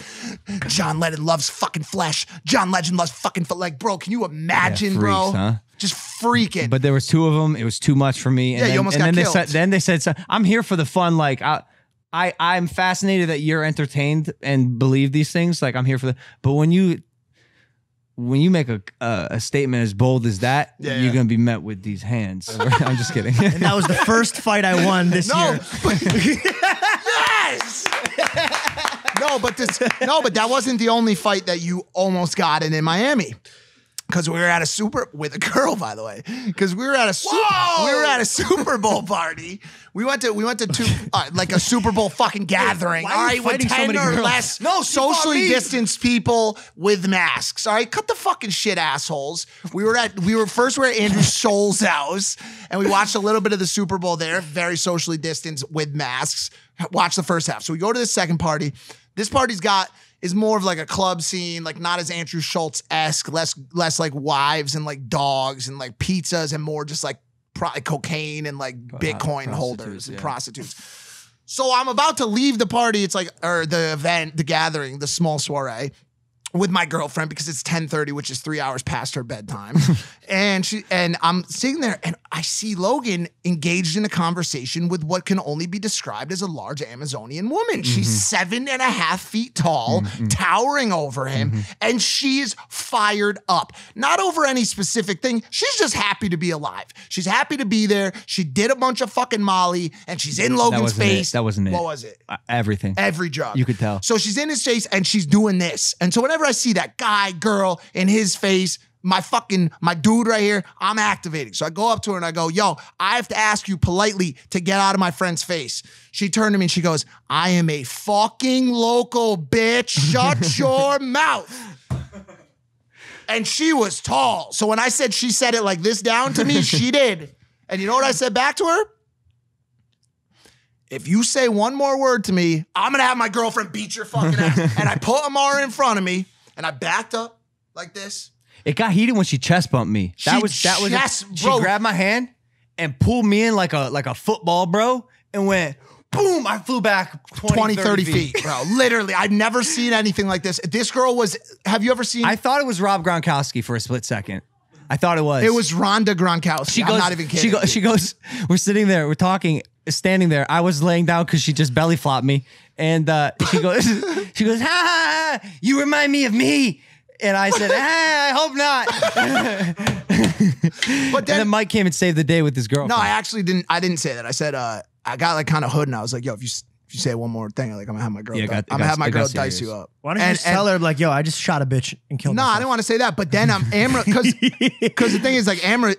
John Lennon loves fucking flesh. John Legend loves fucking fle- like, bro. Can you imagine, bro? freaks, huh? Just freaking. But there was two of them. It was too much for me. And Yeah, you then, almost and got then they killed. said, then they said, so- I'm here for the fun. Like I, I, I'm fascinated that you're entertained and believe these things. Like I'm here for the. But when you, when you make a a, a statement as bold as that, Yeah, you're yeah. gonna be met with these hands. I'm just kidding. and that was the first fight I won this no, year. yes. no, but this no, but that wasn't the only fight that you almost got in in Miami. Because we were at a super with a girl, by the way. Because we were at a su- we were at a Super Bowl party. We went to we went to two uh, like a Super Bowl fucking gathering. why all are you right, with fighting so many or girls? less No, socially distanced people with masks. All right, cut the fucking shit, assholes. We were at we were first we were at Andrew Schulz's house, and we watched a little bit of the Super Bowl there, very socially distanced with masks. Watch the first half. So we go to the second party. This party's got is more of like a club scene, like not as Andrew Schulz esque, less less like wives and like dogs and like pizzas and more just like pro- cocaine and like Bitcoin holders and yeah. prostitutes. So I'm about to leave the party. It's like or the event, the gathering, the small soiree with my girlfriend because it's 10:30, which is three hours past her bedtime. and she and I'm sitting there and I see Logan engaged in a conversation with what can only be described as a large Amazonian woman. She's mm-hmm. seven and a half feet tall, mm-hmm. towering over him, mm-hmm. and she's fired up. Not over any specific thing. She's just happy to be alive. She's happy to be there. She did a bunch of fucking Molly and she's in Logan's it. face. That wasn't it. What was it? Uh, Everything. Every drug. You could tell. So she's in his face and she's doing this. And so whenever I see that guy, girl in his face, my fucking, my dude right here, I'm activating. So I go up to her and I go, yo, I have to ask you politely to get out of my friend's face. She turned to me and she goes, I am a fucking local bitch. Shut your mouth. And she was tall. So when I said she said it like this down to me, she did. And you know what I said back to her? if you say one more word to me, I'm gonna have my girlfriend beat your fucking ass. and I put Amara in front of me and I backed up like this. It got heated when she chest bumped me. That She was that was chest- she bro. grabbed my hand and pulled me in like a like a football, bro, and went boom. I flew back 20, 20, 30 feet, bro. Literally, I've never seen anything like this. This girl was, have you ever seen? I thought it was Rob Gronkowski for a split second. I thought it was. it was Rhonda Gronkowski. She goes. I'm not even kidding. She, go, she goes. We're sitting there. We're talking. Standing there. I was laying down because she just belly flopped me, and uh, she goes. she goes. Ha, ha, ha, You remind me of me. And I said, ah, I hope not. but and then, then Mike came and saved the day with his girlfriend. no, I actually didn't. I didn't say that. I said, uh, I got like kind of hood and I was like, yo, if you if you say one more thing, like I'm gonna have my girl, Yeah, di- got- I'm gonna got- have my it got girl dice you up. Why don't you And- just tell her like, yo, I just shot a bitch and killed No, I myself. didn't want to say that. But then I'm Amra because because the thing is like Amra,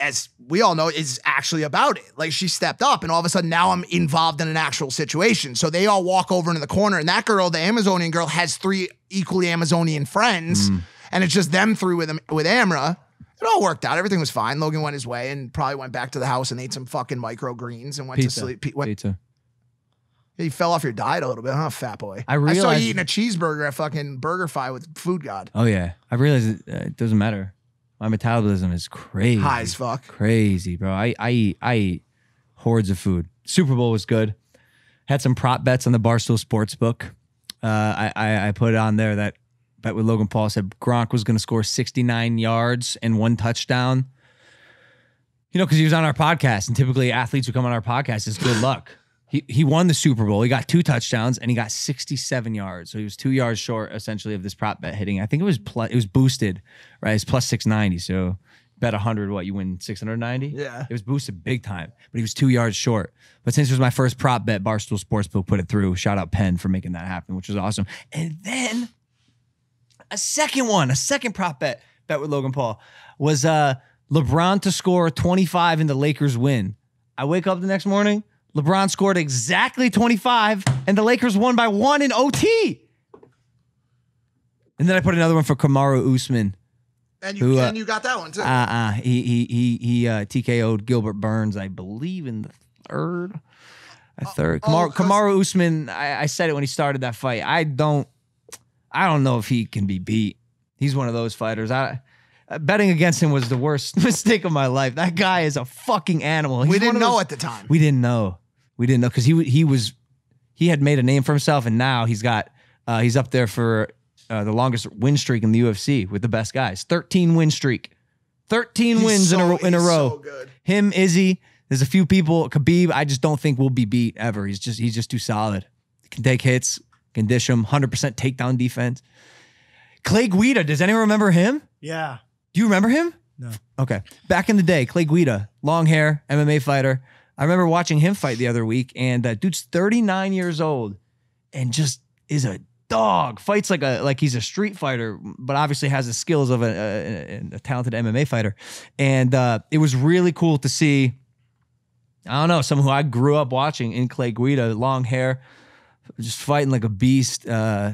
as we all know, is actually about it. Like she stepped up, and all of a sudden now I'm involved in an actual situation. So they all walk over into the corner, and that girl, the Amazonian girl, has three equally Amazonian friends, and it's just them three with with Amra. It all worked out. Everything was fine. Logan went his way and probably went back to the house and ate some fucking microgreens and went Pizza. to sleep. Pe- went, Pizza. he fell off your diet a little bit, huh, fat boy? I I saw you eating a cheeseburger at fucking Burger with Food God. Oh yeah, I realized it, uh, it doesn't matter. My metabolism is crazy. High as fuck. Crazy, bro. I I eat I eat hordes of food. Super Bowl was good. Had some prop bets on the Barstool Sportsbook. Uh, I, I I put it on there that bet with Logan Paul said Gronk was going to score 69 yards and one touchdown. You know, because he was on our podcast, and typically athletes who come on our podcast is good luck. He he won the Super Bowl. He got two touchdowns and he got 67 yards. So he was two yards short essentially of this prop bet hitting. I think it was plus, it was boosted, right? It's plus 690. So bet 100, what you win 690? Yeah. It was boosted big time, but he was two yards short. But since it was my first prop bet, Barstool Sportsbook put it through. Shout out Penn for making that happen, which was awesome. And then a second one, a second prop bet bet with Logan Paul was uh LeBron to score 25 and the Lakers win. I wake up the next morning, LeBron scored exactly 25 and the Lakers won by one in OT. And then I put another one for Kamaru Usman. And you Who, uh, and you got that one too. Uh uh he he he he uh TKO'd Gilbert Burns, I believe, in the third. A third. oh, Kamaru Usman, I, I said it when he started that fight. I don't I don't know if he can be beat. He's one of those fighters. I uh, betting against him was the worst mistake of my life. That guy is a fucking animal. He's we didn't of know those- at the time. we didn't know. We didn't know because he he was he had made a name for himself, and now he's got uh, he's up there for uh, the longest win streak in the UFC with the best guys. Thirteen win streak, thirteen He's wins in a in a row. so good. Him, Izzy. There's a few people. Khabib, I just don't think will be beat ever. He's just he's just too solid. Can take hits, can dish him. Hundred percent takedown defense. Clay Guida. Does anyone remember him? Yeah. Do you remember him? No. Okay. Back in the day, Clay Guida, long hair, MMA fighter. I remember watching him fight the other week, and uh, dude's 39 years old and just is a dog. Fights like a like he's a street fighter, but obviously has the skills of a, a, a talented MMA fighter. And uh, it was really cool to see. I don't know, someone who I grew up watching in Clay Guida, long hair, just fighting like a beast, uh,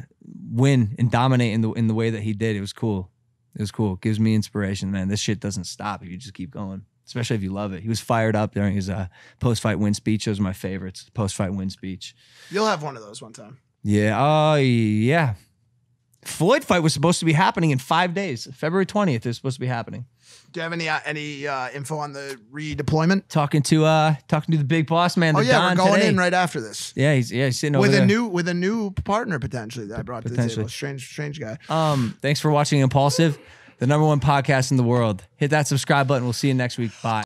win and dominate in the in the way that he did. It was cool. It was cool. It gives me inspiration, man. This shit doesn't stop if you just keep going, especially if you love it. He was fired up during his uh, post fight win speech. Those are my favorites. Post fight win speech. You'll have one of those one time. Yeah. Oh, yeah. Floyd fight was supposed to be happening in five days. February 20th is supposed to be happening. Do you have any uh, any uh, info on the redeployment? Talking to uh talking to the big boss man. Oh the yeah, Don we're going today. in right after this Yeah, he's yeah he's sitting over with there. a new with a new partner potentially that I brought to the table. Strange, strange guy. Um, thanks for watching Impaulsive, the number one podcast in the world. Hit that subscribe button. We'll see you next week. Bye.